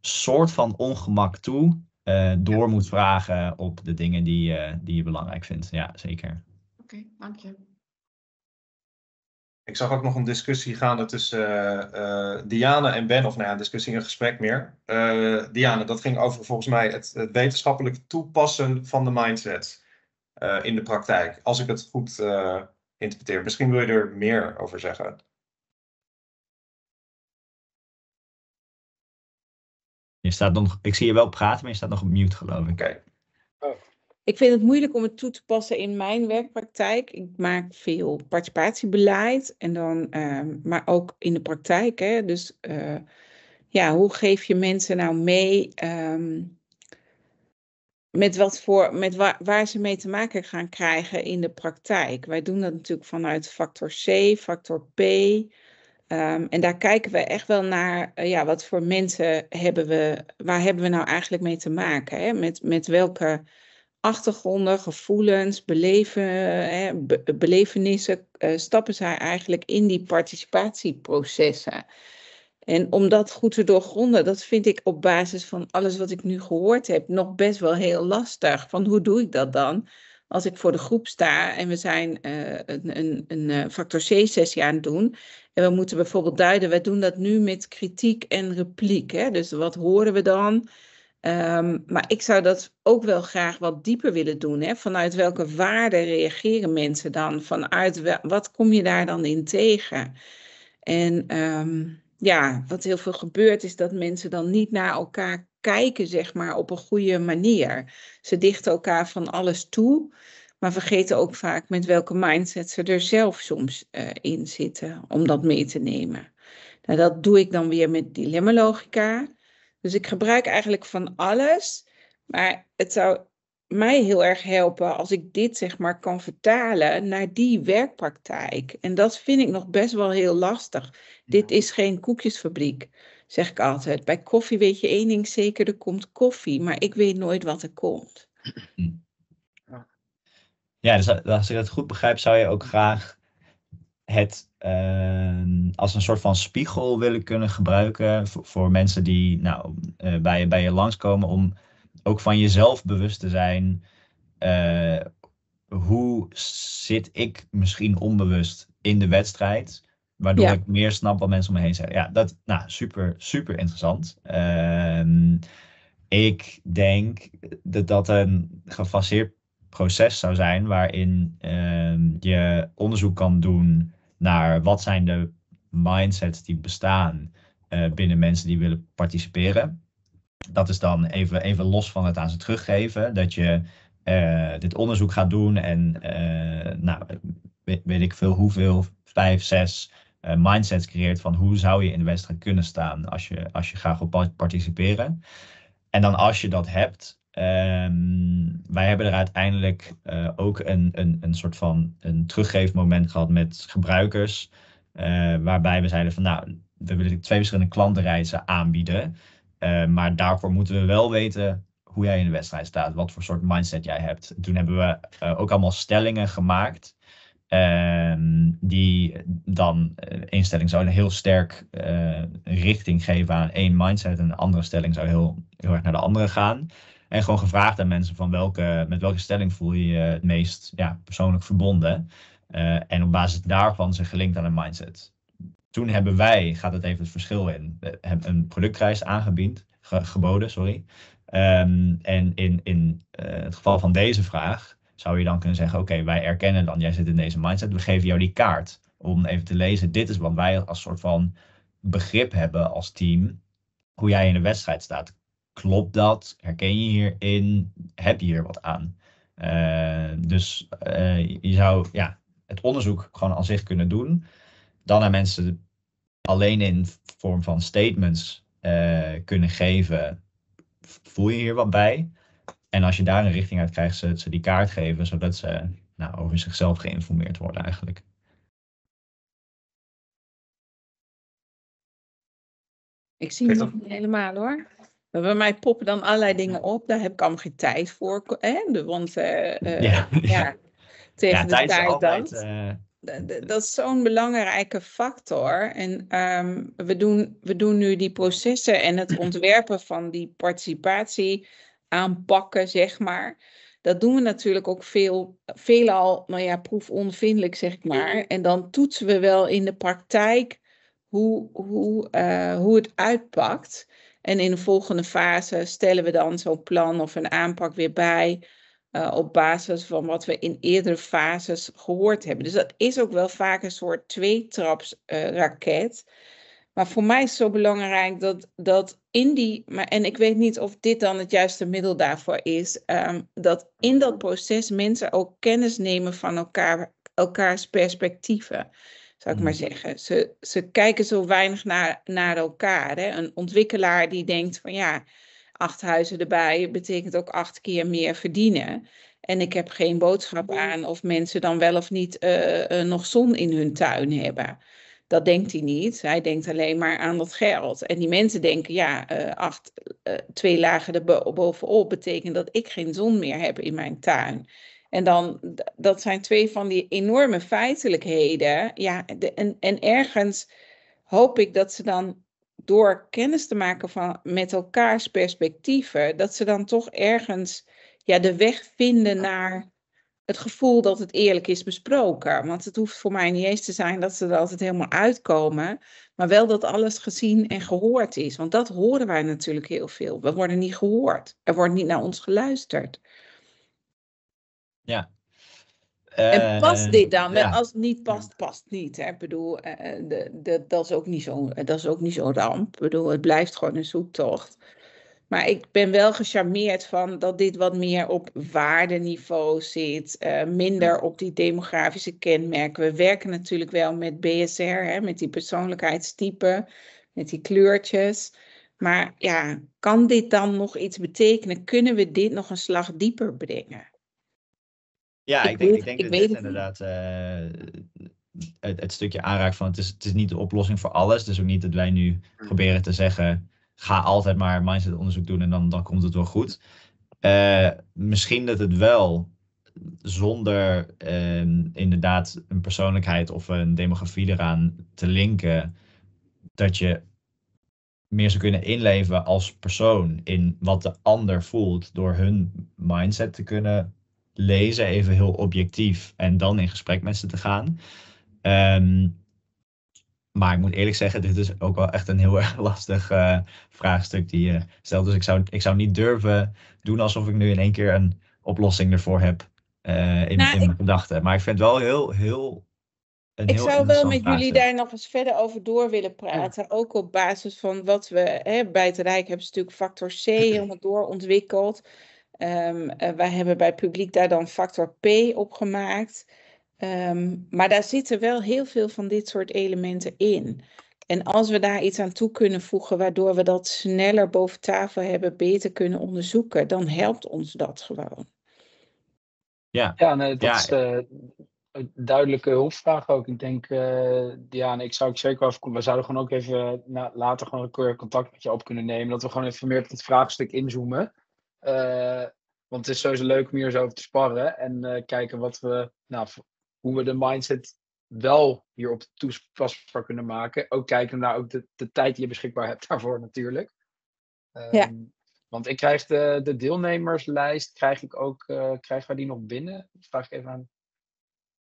Speaker 2: soort van ongemak toe uh, door moet vragen op de dingen die, uh, die je belangrijk vindt. Ja, zeker.
Speaker 4: Oké, okay, dank je.
Speaker 3: Ik zag ook nog een discussie gaande tussen Diane en Ben, of nou ja, een discussie, een gesprek meer. Diane, dat ging over volgens mij het, het wetenschappelijk toepassen van de mindset in de praktijk. Als ik het goed interpreteer. Misschien wil je er meer over zeggen.
Speaker 2: Je staat nog, ik zie je wel praten, maar je staat nog op mute, geloof ik.
Speaker 3: Oké.
Speaker 1: Oh.
Speaker 5: Ik vind het moeilijk om het toe te passen in mijn werkpraktijk. Ik maak veel participatiebeleid en dan, ehm, maar ook in de praktijk. Hè? Dus uh, ja, hoe geef je mensen nou mee ehm, met, wat voor, met waar, waar ze mee te maken gaan krijgen in de praktijk? Wij doen dat natuurlijk vanuit factor C, factor P. Um, en daar kijken we echt wel naar, uh, ja, wat voor mensen hebben we, waar hebben we nou eigenlijk mee te maken? Hè? Met, met welke achtergronden, gevoelens, beleven, hè, be belevenissen uh, stappen zij eigenlijk in die participatieprocessen? En om dat goed te doorgronden, dat vind ik op basis van alles wat ik nu gehoord heb nog best wel heel lastig. Van hoe doe ik dat dan? Als ik voor de groep sta en we zijn uh, een, een, een eh, factor C-sessie aan het doen. En we moeten bijvoorbeeld duiden, we doen dat nu met kritiek en repliek. Hè? Dus wat horen we dan? Um, maar ik zou dat ook wel graag wat dieper willen doen. Hè? Vanuit welke waarden reageren mensen dan? Vanuit wat kom je daar dan in tegen? En um, ja, wat heel veel gebeurt is dat mensen dan niet naar elkaar kijken, zeg maar, op een goede manier. Ze dichten elkaar van alles toe, maar vergeten ook vaak met welke mindset ze er zelf soms uh, in zitten om dat mee te nemen. Nou, dat doe ik dan weer met dilemma-logica. Dus ik gebruik eigenlijk van alles, maar het zou mij heel erg helpen als ik dit zeg maar kan vertalen naar die werkpraktijk. En dat vind ik nog best wel heel lastig. Dit is geen koekjesfabriek, zeg ik altijd. Bij koffie weet je één ding zeker, er komt koffie, maar ik weet nooit wat er komt.
Speaker 2: Ja, dus als ik het goed begrijp, zou je ook graag het uh, als een soort van spiegel willen kunnen gebruiken voor, voor mensen die nou, uh, bij, bij je langskomen om ook van jezelf bewust te zijn. Uh, hoe zit ik misschien onbewust in de wedstrijd? Waardoor ja. ik meer snap wat mensen om me heen zeggen. Ja, dat nou super, super interessant. Uh, ik denk dat dat een gefaseerd proces zou zijn waarin uh, je onderzoek kan doen naar wat zijn de mindsets die bestaan uh, binnen mensen die willen participeren. Dat is dan even, even los van het aan ze teruggeven. Dat je uh, dit onderzoek gaat doen en uh, nou, weet, weet, ik veel hoeveel, vijf, zes mindsets creëert van hoe zou je in de wedstrijd kunnen staan als je, als je graag wil participeren. En dan als je dat hebt, um, wij hebben er uiteindelijk ook een, een, een soort van een teruggeefmoment gehad met gebruikers. waarbij we zeiden van nou, we willen twee verschillende klantenreizen aanbieden. Maar daarvoor moeten we wel weten hoe jij in de wedstrijd staat, wat voor soort mindset jij hebt. Toen hebben we ook allemaal stellingen gemaakt. Uh, die dan uh, één stelling zou een heel sterk richting geven aan één mindset. En een andere stelling zou heel, heel erg naar de andere gaan. En gewoon gevraagd aan mensen van welke, met welke stelling voel je je het meest ja, persoonlijk verbonden. en op basis daarvan ze gelinkt aan een mindset toen hebben wij, gaat het even het verschil in, een productreis aangebied, ge, geboden, sorry. Um, en in, in het geval van deze vraag zou je dan kunnen zeggen, oké, wij erkennen dan, jij zit in deze mindset, we geven jou die kaart om even te lezen, dit is wat wij als soort van begrip hebben als team, hoe jij in de wedstrijd staat. Klopt dat? Herken je hierin? Heb je hier wat aan? Uh, dus uh, je zou ja, het onderzoek gewoon aan zich kunnen doen. Dan naar mensen alleen in vorm van statements uh, kunnen geven, voel je hier wat bij. En als je daar een richting uit krijgt, ze, ze die kaart geven, zodat ze nou, over zichzelf geïnformeerd worden eigenlijk.
Speaker 5: Ik zie het nog niet helemaal hoor. Bij mij poppen dan allerlei dingen op. Daar heb ik allemaal geen tijd voor. Hè? Want uh, uh, ja. ja. tegen ja, de tijd, tijd altijd, uh, dat is zo'n belangrijke factor. En um, we, doen, we doen nu die processen en het ontwerpen van die participatie aanpakken, zeg maar. Dat doen we natuurlijk ook veel, veelal, nou ja, proefonvindelijk, zeg ik maar. En dan toetsen we wel in de praktijk hoe, hoe, uh, hoe het uitpakt. En in de volgende fase stellen we dan zo'n plan of een aanpak weer bij. Uh, op basis van wat we in eerdere fases gehoord hebben. Dus dat is ook wel vaak een soort tweetraps uh, raket. Maar voor mij is het zo belangrijk dat, dat in die, maar, en ik weet niet of dit dan het juiste middel daarvoor is, ehm, dat in dat proces mensen ook kennis nemen van elkaar, elkaars perspectieven, zou ik maar
Speaker 2: Mm.
Speaker 5: zeggen. Ze, ze kijken zo weinig naar, naar elkaar. Hè? Een ontwikkelaar die denkt van ja, acht huizen erbij betekent ook acht keer meer verdienen. En ik heb geen boodschap aan of mensen dan wel of niet eh, eh, nog zon in hun tuin hebben. Dat denkt hij niet. Hij denkt alleen maar aan dat geld. En die mensen denken, ja, eh, acht, eh, twee lagen erbovenop betekent dat ik geen zon meer heb in mijn tuin. En dan, dat zijn twee van die enorme feitelijkheden. Ja, en, en ergens hoop ik dat ze dan door kennis te maken van, met elkaars perspectieven, dat ze dan toch ergens ja, de weg vinden naar het gevoel dat het eerlijk is besproken. Want het hoeft voor mij niet eens te zijn dat ze er altijd helemaal uitkomen, maar wel dat alles gezien en gehoord is. Want dat horen wij natuurlijk heel veel. We worden niet gehoord. Er wordt niet naar ons geluisterd. En
Speaker 2: Eh,
Speaker 5: past dit dan?
Speaker 2: ja.
Speaker 5: Als het niet past, past niet. Hè? Ik bedoel, eh, de, de, dat is ook niet zo- dat is ook niet zo'n ramp. Ik bedoel, het blijft gewoon een zoektocht. Maar ik ben wel gecharmeerd van dat dit wat meer op waardeniveau zit, eh, minder op die demografische kenmerken. We werken natuurlijk wel met BSR, hè, met die persoonlijkheidstypen, met die kleurtjes. Maar ja, kan dit dan nog iets betekenen? Kunnen we dit nog een slag dieper brengen?
Speaker 2: Ja,
Speaker 5: Ik
Speaker 2: ik denk,
Speaker 5: weet-
Speaker 2: ik denk
Speaker 5: ik
Speaker 2: dat dit inderdaad eh, het, het stukje aanraakt van het is, het is niet de oplossing voor alles. Dus ook niet dat wij nu proberen te zeggen, ga altijd maar mindset onderzoek doen en dan, dan komt het wel goed. Eh, misschien dat het wel zonder ehm, inderdaad een persoonlijkheid of een demografie eraan te linken, dat je meer zou kunnen inleven als persoon in wat de ander voelt door hun mindset te kunnen lezen, even heel objectief, en dan in gesprek met ze te gaan. Ehm, maar ik moet eerlijk zeggen, dit is ook wel echt een heel erg lastig eh, vraagstuk die je stelt. Dus ik zou, ik zou niet durven doen alsof ik nu in één keer een oplossing ervoor heb eh, in,
Speaker 5: Nou,
Speaker 2: in
Speaker 5: ik-
Speaker 2: mijn gedachten. Maar ik vind het wel heel, heel. Een
Speaker 5: Ik
Speaker 2: heel
Speaker 5: zou wel met jullie daar nog eens verder over door willen praten. Ook op basis van wat we hè, bij het Rijk hebben ze natuurlijk factor C helemaal doorontwikkeld. Eh, wij hebben bij publiek daar dan factor P op gemaakt. Ehm, maar daar zitten wel heel veel van dit soort elementen in. En als we daar iets aan toe kunnen voegen, waardoor we dat sneller boven tafel hebben, beter kunnen onderzoeken, dan helpt ons dat gewoon.
Speaker 2: Ja,
Speaker 1: Ja, nee, dat
Speaker 2: Ja.
Speaker 1: is eh, een duidelijke hulpvraag ook. Ik denk, eh Diana, ik zou ik zeker wel even, we zouden gewoon ook even na, later gewoon een keer contact met je op kunnen nemen. Dat we gewoon even meer op dit vraagstuk inzoomen. Eh, want het is sowieso leuk om hier zo over te sparren en eh, kijken wat we, nou, hoe we de mindset wel hierop toepasbaar kunnen maken. Ook kijken naar ook de, de tijd die je beschikbaar hebt daarvoor natuurlijk.
Speaker 5: Ja.
Speaker 1: Ehm, want ik krijg de, de deelnemerslijst, krijg ik ook, eh, krijgen wij die nog binnen? Dat vraag ik even aan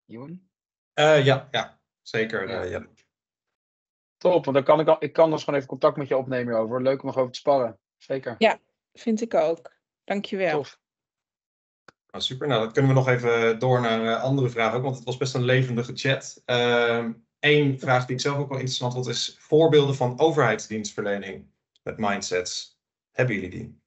Speaker 1: Joen.
Speaker 3: Eh, ja, ja, zeker.
Speaker 1: Ja.
Speaker 3: eh, ja.
Speaker 1: Top, want dan kan ik, al, ik kan dus gewoon even contact met je opnemen hierover. Leuk om nog over te sparren. Zeker.
Speaker 5: Ja. Vind ik ook. Dankjewel.
Speaker 1: Tof.
Speaker 3: Nou, super. Nou, dan kunnen we nog even door naar eh, andere vragen ook, want het was best een levendige chat. Eén vraag die ik zelf ook wel interessant vond is voorbeelden van overheidsdienstverlening met mindsets. Hebben jullie die?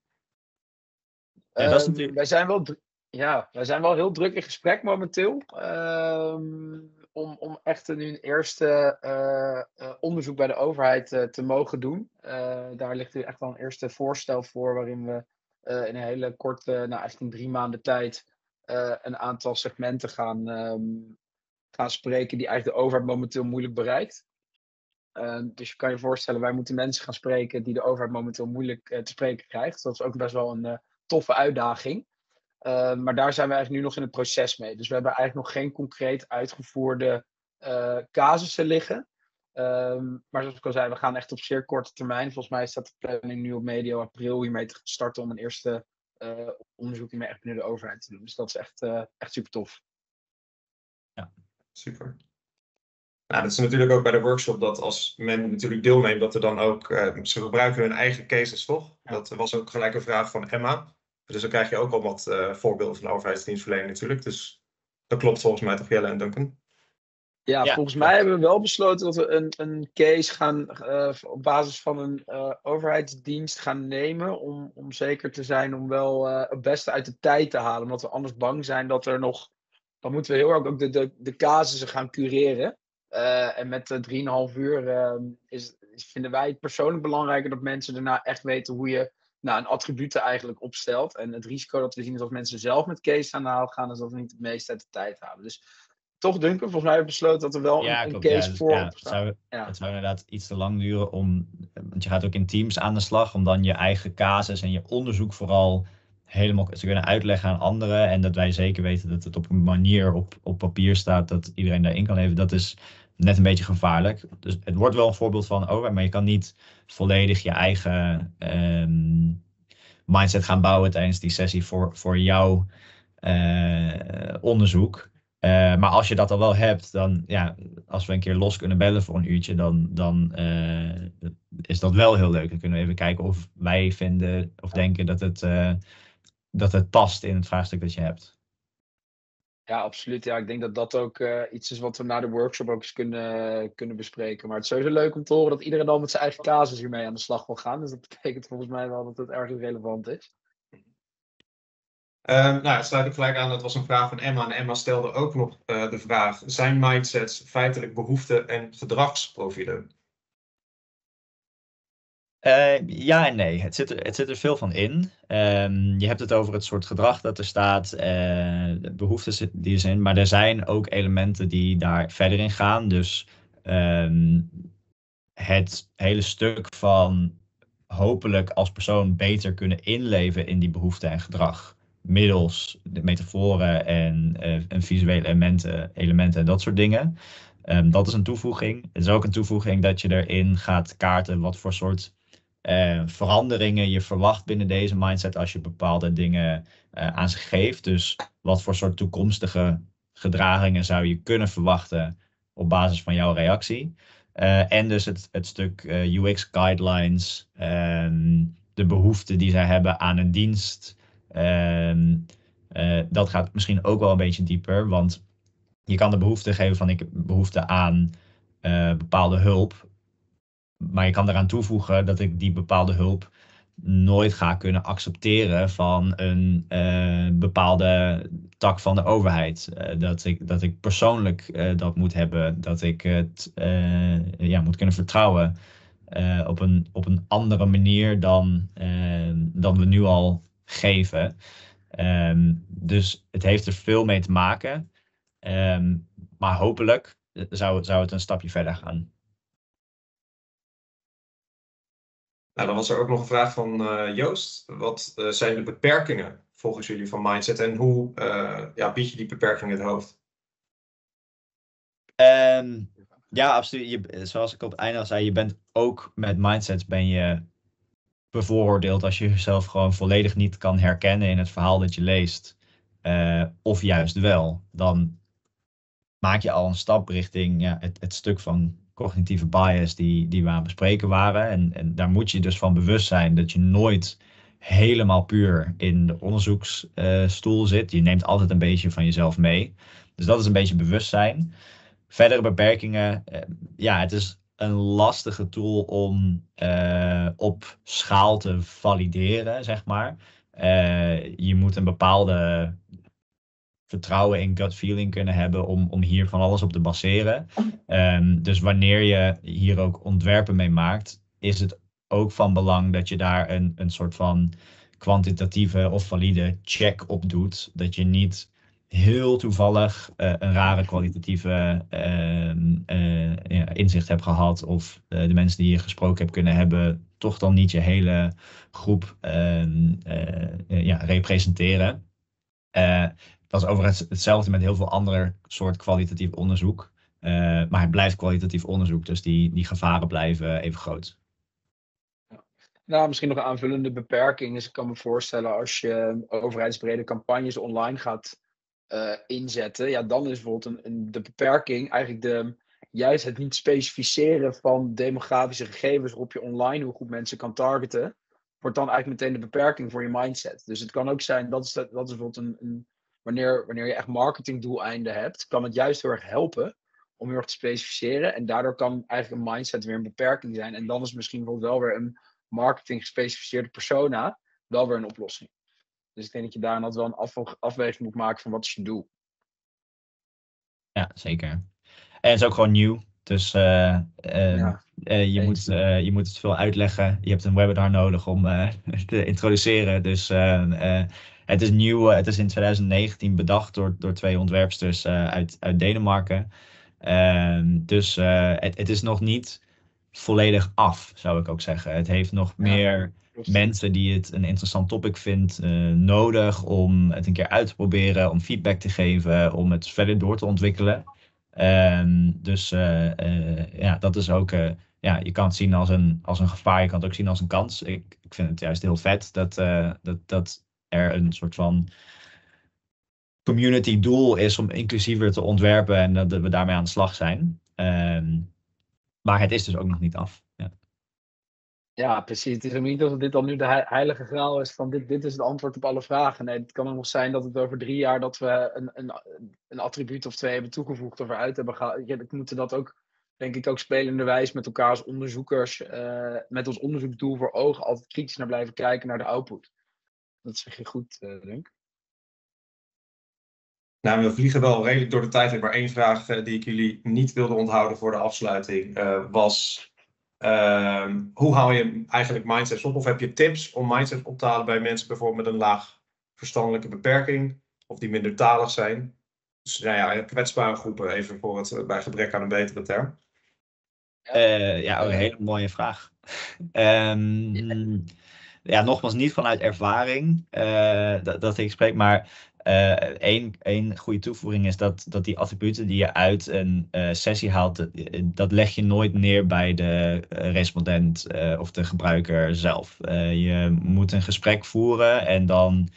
Speaker 2: Ja, dat is
Speaker 1: Ehm,
Speaker 2: natuurlijk-
Speaker 1: wij, zijn wel, ja, wij zijn wel heel druk in gesprek momenteel. ehm, om, om echt nu een eerste eh, eh, onderzoek bij de overheid eh, te mogen doen. Eh, daar ligt nu echt wel een eerste voorstel voor, waarin we in een hele korte, nou eigenlijk in drie maanden tijd, eh, een aantal segmenten gaan, ehm, gaan spreken die eigenlijk de overheid momenteel moeilijk bereikt. Eh, dus je kan je voorstellen, wij moeten mensen gaan spreken die de overheid momenteel moeilijk eh, te spreken krijgt. Dat is ook best wel een eh, toffe uitdaging. Eh, maar daar zijn we eigenlijk nu nog in het proces mee. Dus we hebben eigenlijk nog geen concreet uitgevoerde eh, casussen liggen. Ehm, maar zoals ik al zei, we gaan echt op zeer korte termijn. Volgens mij staat de planning nu op medio april hiermee te starten om een eerste eh, onderzoek hiermee echt binnen de overheid te doen. Dus dat is echt, eh, echt super tof.
Speaker 3: Super. Nou, dat is natuurlijk ook bij de workshop dat als men natuurlijk deelneemt, dat er dan ook, eh, ze gebruiken hun eigen cases, toch?
Speaker 1: Ja.
Speaker 3: Dat was ook gelijk een vraag van Emma. Dus dan krijg je ook al wat eh, voorbeelden van de overheidsdienstverlening natuurlijk. Dus dat klopt volgens mij toch Jelle en Duncan?
Speaker 1: Ja,
Speaker 2: Ja,
Speaker 1: volgens mij hebben we wel besloten dat we een, een case gaan eh, op basis van een eh, overheidsdienst gaan nemen. Om, om zeker te zijn om wel eh, het beste uit de tijd te halen. Omdat we anders bang zijn dat er nog. Dan moeten we heel erg ook de, de, de casussen gaan cureren. En met de 3,5 uur is, is- vinden wij het persoonlijk belangrijker dat mensen daarna echt weten hoe je nou, een attributen eigenlijk opstelt. En het risico dat we zien is dat mensen zelf met case aan de haal gaan, is dat we niet het meeste uit de tijd halen. Dus toch, Duncan, volgens mij hebben we besloten dat er wel
Speaker 2: Ja,
Speaker 1: een,
Speaker 2: klopt.
Speaker 1: case
Speaker 2: ja,
Speaker 1: voor
Speaker 2: ja, het, zou,
Speaker 1: Ja.
Speaker 2: het zou inderdaad iets te lang duren om, want je gaat ook in teams aan de slag, om dan je eigen casus en je onderzoek vooral helemaal te kunnen uitleggen aan anderen. En dat wij zeker weten dat het op een manier op, op papier staat dat iedereen daarin kan leven. Dat is net een beetje gevaarlijk. Dus het wordt wel een voorbeeld van over, maar je kan niet volledig je eigen ehm, mindset gaan bouwen tijdens die sessie voor, voor jouw eh, onderzoek. Eh, maar als je dat al wel hebt, dan ja, als we een keer los kunnen bellen voor een uurtje, dan, dan eh, is dat wel heel leuk. Dan kunnen we even kijken of wij vinden of denken dat het, eh, dat het past in het vraagstuk dat je hebt.
Speaker 1: Ja, absoluut. Ja, ik denk dat dat ook iets is wat we na de workshop ook eens kunnen, kunnen bespreken. Maar het is sowieso leuk om te horen dat iedereen al met zijn eigen casus hiermee aan de slag wil gaan. Dus dat betekent volgens mij wel dat het erg relevant is.
Speaker 3: Ehm, nou, het sluit ook gelijk aan. Dat was een vraag van Emma. En Emma stelde ook nog eh, de vraag: zijn mindsets feitelijk behoeften en gedragsprofielen?
Speaker 2: Eh, ja en nee. Het zit, er, het zit er veel van in. Ehm, je hebt het over het soort gedrag dat er staat, de behoeftes die er zijn, maar er zijn ook elementen die daar verder in gaan. Dus ehm, het hele stuk van hopelijk als persoon beter kunnen inleven in die behoeften en gedrag. Middels de metaforen en, eh, en visuele elementen, elementen en dat soort dingen. Ehm, dat is een toevoeging. Het is ook een toevoeging dat je erin gaat kaarten wat voor soort eh, veranderingen je verwacht binnen deze mindset als je bepaalde dingen eh, aan ze geeft. Dus wat voor soort toekomstige gedragingen zou je kunnen verwachten op basis van jouw reactie. En dus het, het stuk UX guidelines, ehm, de behoeften die zij hebben aan een dienst. Ehm, eh, dat gaat misschien ook wel een beetje dieper, want je kan de behoefte geven van ik heb behoefte aan eh, bepaalde hulp. Maar je kan eraan toevoegen dat ik die bepaalde hulp nooit ga kunnen accepteren van een eh, bepaalde tak van de overheid. Dat, ik, dat ik persoonlijk dat moet hebben, dat ik het ja, moet kunnen vertrouwen op, een, op een andere manier dan, dan we nu al geven. Ehm, dus het heeft er veel mee te maken. Ehm, maar hopelijk zou, zou het een stapje verder gaan.
Speaker 3: Nou, dan was er ook nog een vraag van eh, Joost. Wat eh, zijn de beperkingen volgens jullie van mindset en hoe eh, ja, bied je die beperkingen het hoofd?
Speaker 2: Ehm, ja, absoluut. Je, zoals ik op het einde al zei, je bent ook met mindsets ben je bevooroordeeld als je jezelf gewoon volledig niet kan herkennen in het verhaal dat je leest. Eh, of juist wel. Dan maak je al een stap richting ja, het, het stuk van cognitieve bias die, die we aan het bespreken waren. En, en daar moet je dus van bewust zijn dat je nooit helemaal puur in de onderzoeksstoel zit. Je neemt altijd een beetje van jezelf mee. Dus dat is een beetje bewustzijn. Verdere beperkingen, eh, ja, het is een lastige tool om eh, op schaal te valideren, zeg maar. Eh, je moet een bepaalde vertrouwen in gut feeling kunnen hebben om, om hier van alles op te baseren. Ehm, dus wanneer je hier ook ontwerpen mee maakt, is het ook van belang dat je daar een, een soort van kwantitatieve of valide check op doet. Dat je niet heel toevallig eh, een rare kwalitatieve ehm, eh, inzicht hebt gehad. Of eh, de mensen die je gesproken hebt kunnen hebben, toch dan niet je hele groep ehm, eh, ja, representeren. Dat is overigens hetzelfde met heel veel ander soort kwalitatief onderzoek. Maar het blijft kwalitatief onderzoek, dus die, die gevaren blijven even groot.
Speaker 1: Nou, misschien nog een aanvullende beperking is, ik kan me voorstellen als je overheidsbrede campagnes online gaat eh, inzetten, ja, dan is bijvoorbeeld een, de beperking eigenlijk de, juist het niet specificeren van demografische gegevens waarop je online hoe goed mensen kan targeten, wordt dan eigenlijk meteen de beperking voor je mindset. Dus het kan ook zijn, dat is, dat is bijvoorbeeld een, een wanneer, wanneer je echt marketingdoeleinden hebt, kan het juist heel erg helpen om heel erg te specificeren. En daardoor kan eigenlijk een mindset weer een beperking zijn. En dan is misschien bijvoorbeeld wel weer een marketing gespecificeerde persona wel weer een oplossing. Dus ik denk dat je daar altijd wel een afweging moet maken van wat is je doel.
Speaker 2: Ja, zeker. En het is ook gewoon nieuw. Dus uh, uh, uh, je, moet, je moet het veel uitleggen. Je hebt een webinar nodig om te introduceren. Dus het is nieuw. Het is in 2019 bedacht door, door twee ontwerpsters uit, uit Denemarken. Ehm, dus het, het is nog niet volledig af, zou ik ook zeggen. Het heeft nog ja, meer mensen die het een interessant topic vindt nodig om het een keer uit te proberen, om feedback te geven, om het verder door te ontwikkelen. Um, dus uh, uh, ja, dat is ook, ja, je kan het zien als een, als een gevaar, je kan het ook zien als een kans. Ik, ik vind het juist heel vet dat, dat, dat er een soort van community doel is om inclusiever te ontwerpen en dat we daarmee aan de slag zijn. Um, maar het is dus ook nog niet af. Ja.
Speaker 1: Precies. Het is niet dat dit dan nu de heilige graal is van dit, dit is het antwoord op alle vragen. Nee, het kan nog zijn dat het over drie jaar dat we een, een, een attribuut of twee hebben toegevoegd of eruit hebben gehaald. Ja, moeten dat ook, denk ik, ook spelenderwijs met elkaar als onderzoekers, uh, met ons onderzoeksdoel voor ogen, altijd kritisch naar blijven kijken naar de output. Dat zeg je goed, uh, denk ik.
Speaker 3: Nou, we vliegen wel redelijk door de tijd. Maar één vraag uh, die ik jullie niet wilde onthouden voor de afsluiting was Ehm, hoe hou je eigenlijk mindsets op? Of heb je tips om mindsets op te halen bij mensen bijvoorbeeld met een laag verstandelijke beperking of die minder talig zijn? Dus nou ja, kwetsbare groepen, even voor het, bij gebrek aan een betere term.
Speaker 2: Uh, ja, een hele mooie vraag. um, ja, nogmaals, niet vanuit ervaring uh, dat, dat ik spreek, maar Eén uh, goede toevoeging is dat, dat die attributen die je uit een uh, sessie haalt, dat leg je nooit neer bij de respondent of de gebruiker zelf. je moet een gesprek voeren en dan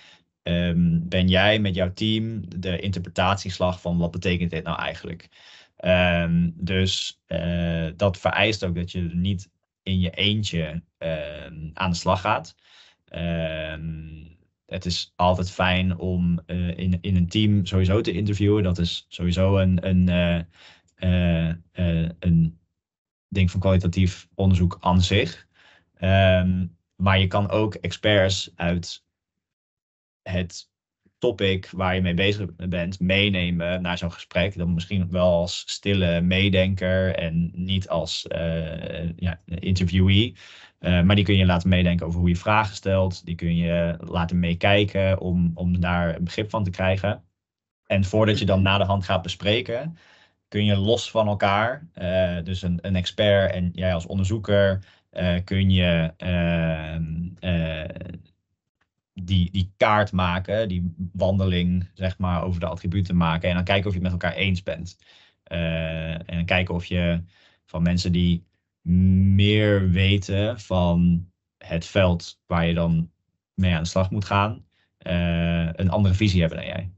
Speaker 2: um, ben jij met jouw team de interpretatieslag van wat betekent dit nou eigenlijk. Um, dus dat vereist ook dat je niet in je eentje ehm, aan de slag gaat. Het is altijd fijn om uh, in, in een team sowieso te interviewen. Dat is sowieso een, een, uh, uh, een ding van kwalitatief onderzoek aan zich. Um, maar je kan ook experts uit het topic waar je mee bezig bent meenemen naar zo'n gesprek. Dan misschien wel als stille meedenker en niet als ja, interviewee. Uh, maar die kun je laten meedenken over hoe je vragen stelt. Die kun je laten meekijken om, om daar een begrip van te krijgen. En voordat je dan na de hand gaat bespreken, kun je los van elkaar, uh, dus een, een expert en jij als onderzoeker, uh, kun je die, die kaart maken, die wandeling zeg maar over de attributen maken. En dan kijken of je het met elkaar eens bent. en kijken of je van mensen die meer weten van het veld waar je dan mee aan de slag moet gaan, uh, een andere visie hebben dan jij.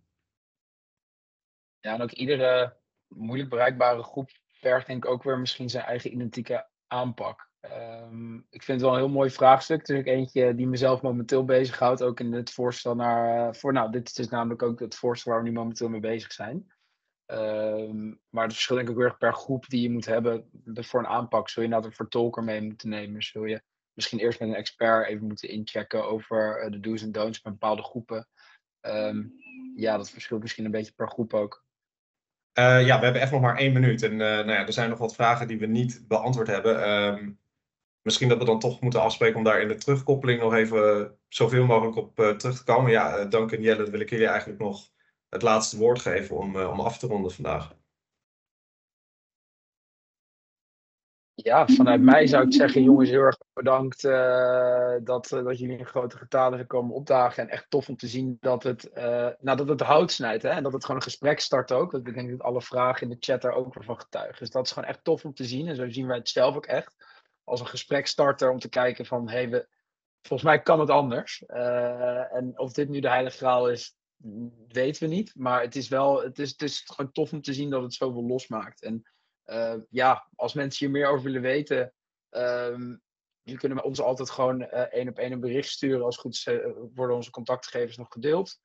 Speaker 1: Ja, en ook iedere moeilijk bereikbare groep vergt denk ik ook weer misschien zijn eigen identieke aanpak. Um, ik vind het wel een heel mooi vraagstuk. Het is eentje die mezelf momenteel bezighoudt. Ook in het voorstel naar. Uh, voor, nou, dit is dus namelijk ook het voorstel waar we nu momenteel mee bezig zijn. Um, maar het verschilt denk ik ook weer per groep die je moet hebben voor een aanpak. Zul je nou een vertolker mee moeten nemen? Zul je misschien eerst met een expert even moeten inchecken over eh, de do's en don'ts met bepaalde groepen? Um, ja, dat verschilt misschien een beetje per groep ook.
Speaker 3: Ja, we hebben echt nog maar één minuut. En nou ja, er zijn nog wat vragen die we niet beantwoord hebben. Misschien dat we dan toch moeten afspreken om daar in de terugkoppeling nog even zoveel mogelijk op uh, terug te komen. Ja, Dank en Jelle, wil ik jullie eigenlijk nog het laatste woord geven om, uh, om af te ronden vandaag.
Speaker 1: Ja, vanuit mij zou ik zeggen, jongens, heel erg bedankt uh, dat, uh, dat jullie in grote getalen zijn komen opdagen. En echt tof om te zien dat het, nou, dat het hout snijdt. Hè? En dat het gewoon een gesprek start ook. Dat ik denk dat alle vragen in de chat daar ook van getuigen. Dus dat is gewoon echt tof om te zien. En zo zien wij het zelf ook echt. Als een gesprekstarter om te kijken van, hey, volgens mij kan het anders. en of dit nu de heilige graal is, weten we niet. Maar het is wel, het is, het is gewoon tof om te zien dat het zoveel losmaakt. En uh, ja, als mensen hier meer over willen weten, um, jullie kunnen ons altijd gewoon uh, één op één een bericht sturen. Als goed worden onze contactgegevens nog gedeeld.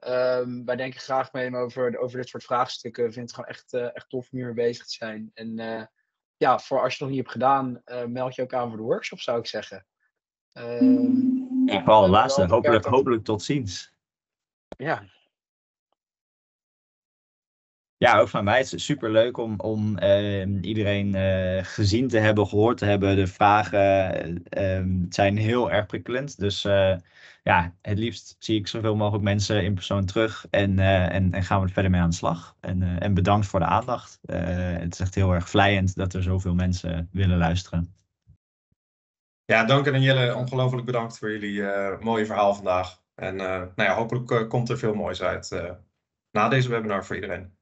Speaker 1: Ehm, wij denken graag mee over, over dit soort vraagstukken. Ik vind het gewoon echt, eh, echt tof om hiermee bezig te zijn. En eh, ja, voor als je het nog niet hebt gedaan, eh, meld je ook aan voor de workshop, zou ik zeggen. Ehm,
Speaker 2: Ja,
Speaker 1: wel
Speaker 2: laatste. Hopelijk, hopelijk tot ziens.
Speaker 1: ja,
Speaker 2: Ja, ook van mij. Het is super leuk om, om eh, iedereen eh, gezien te hebben, gehoord te hebben. De vragen eh, ehm, zijn heel erg prikkelend. Dus eh, ja, het liefst zie ik zoveel mogelijk mensen in persoon terug. En, eh, en, en gaan we er verder mee aan de slag. En, en bedankt voor de aandacht. Het is echt heel erg vlijend dat er zoveel mensen willen luisteren.
Speaker 3: Ja, dank en Jelle, ongelooflijk bedankt voor jullie mooie verhaal vandaag. En nou ja, hopelijk komt er veel moois uit na deze webinar voor iedereen.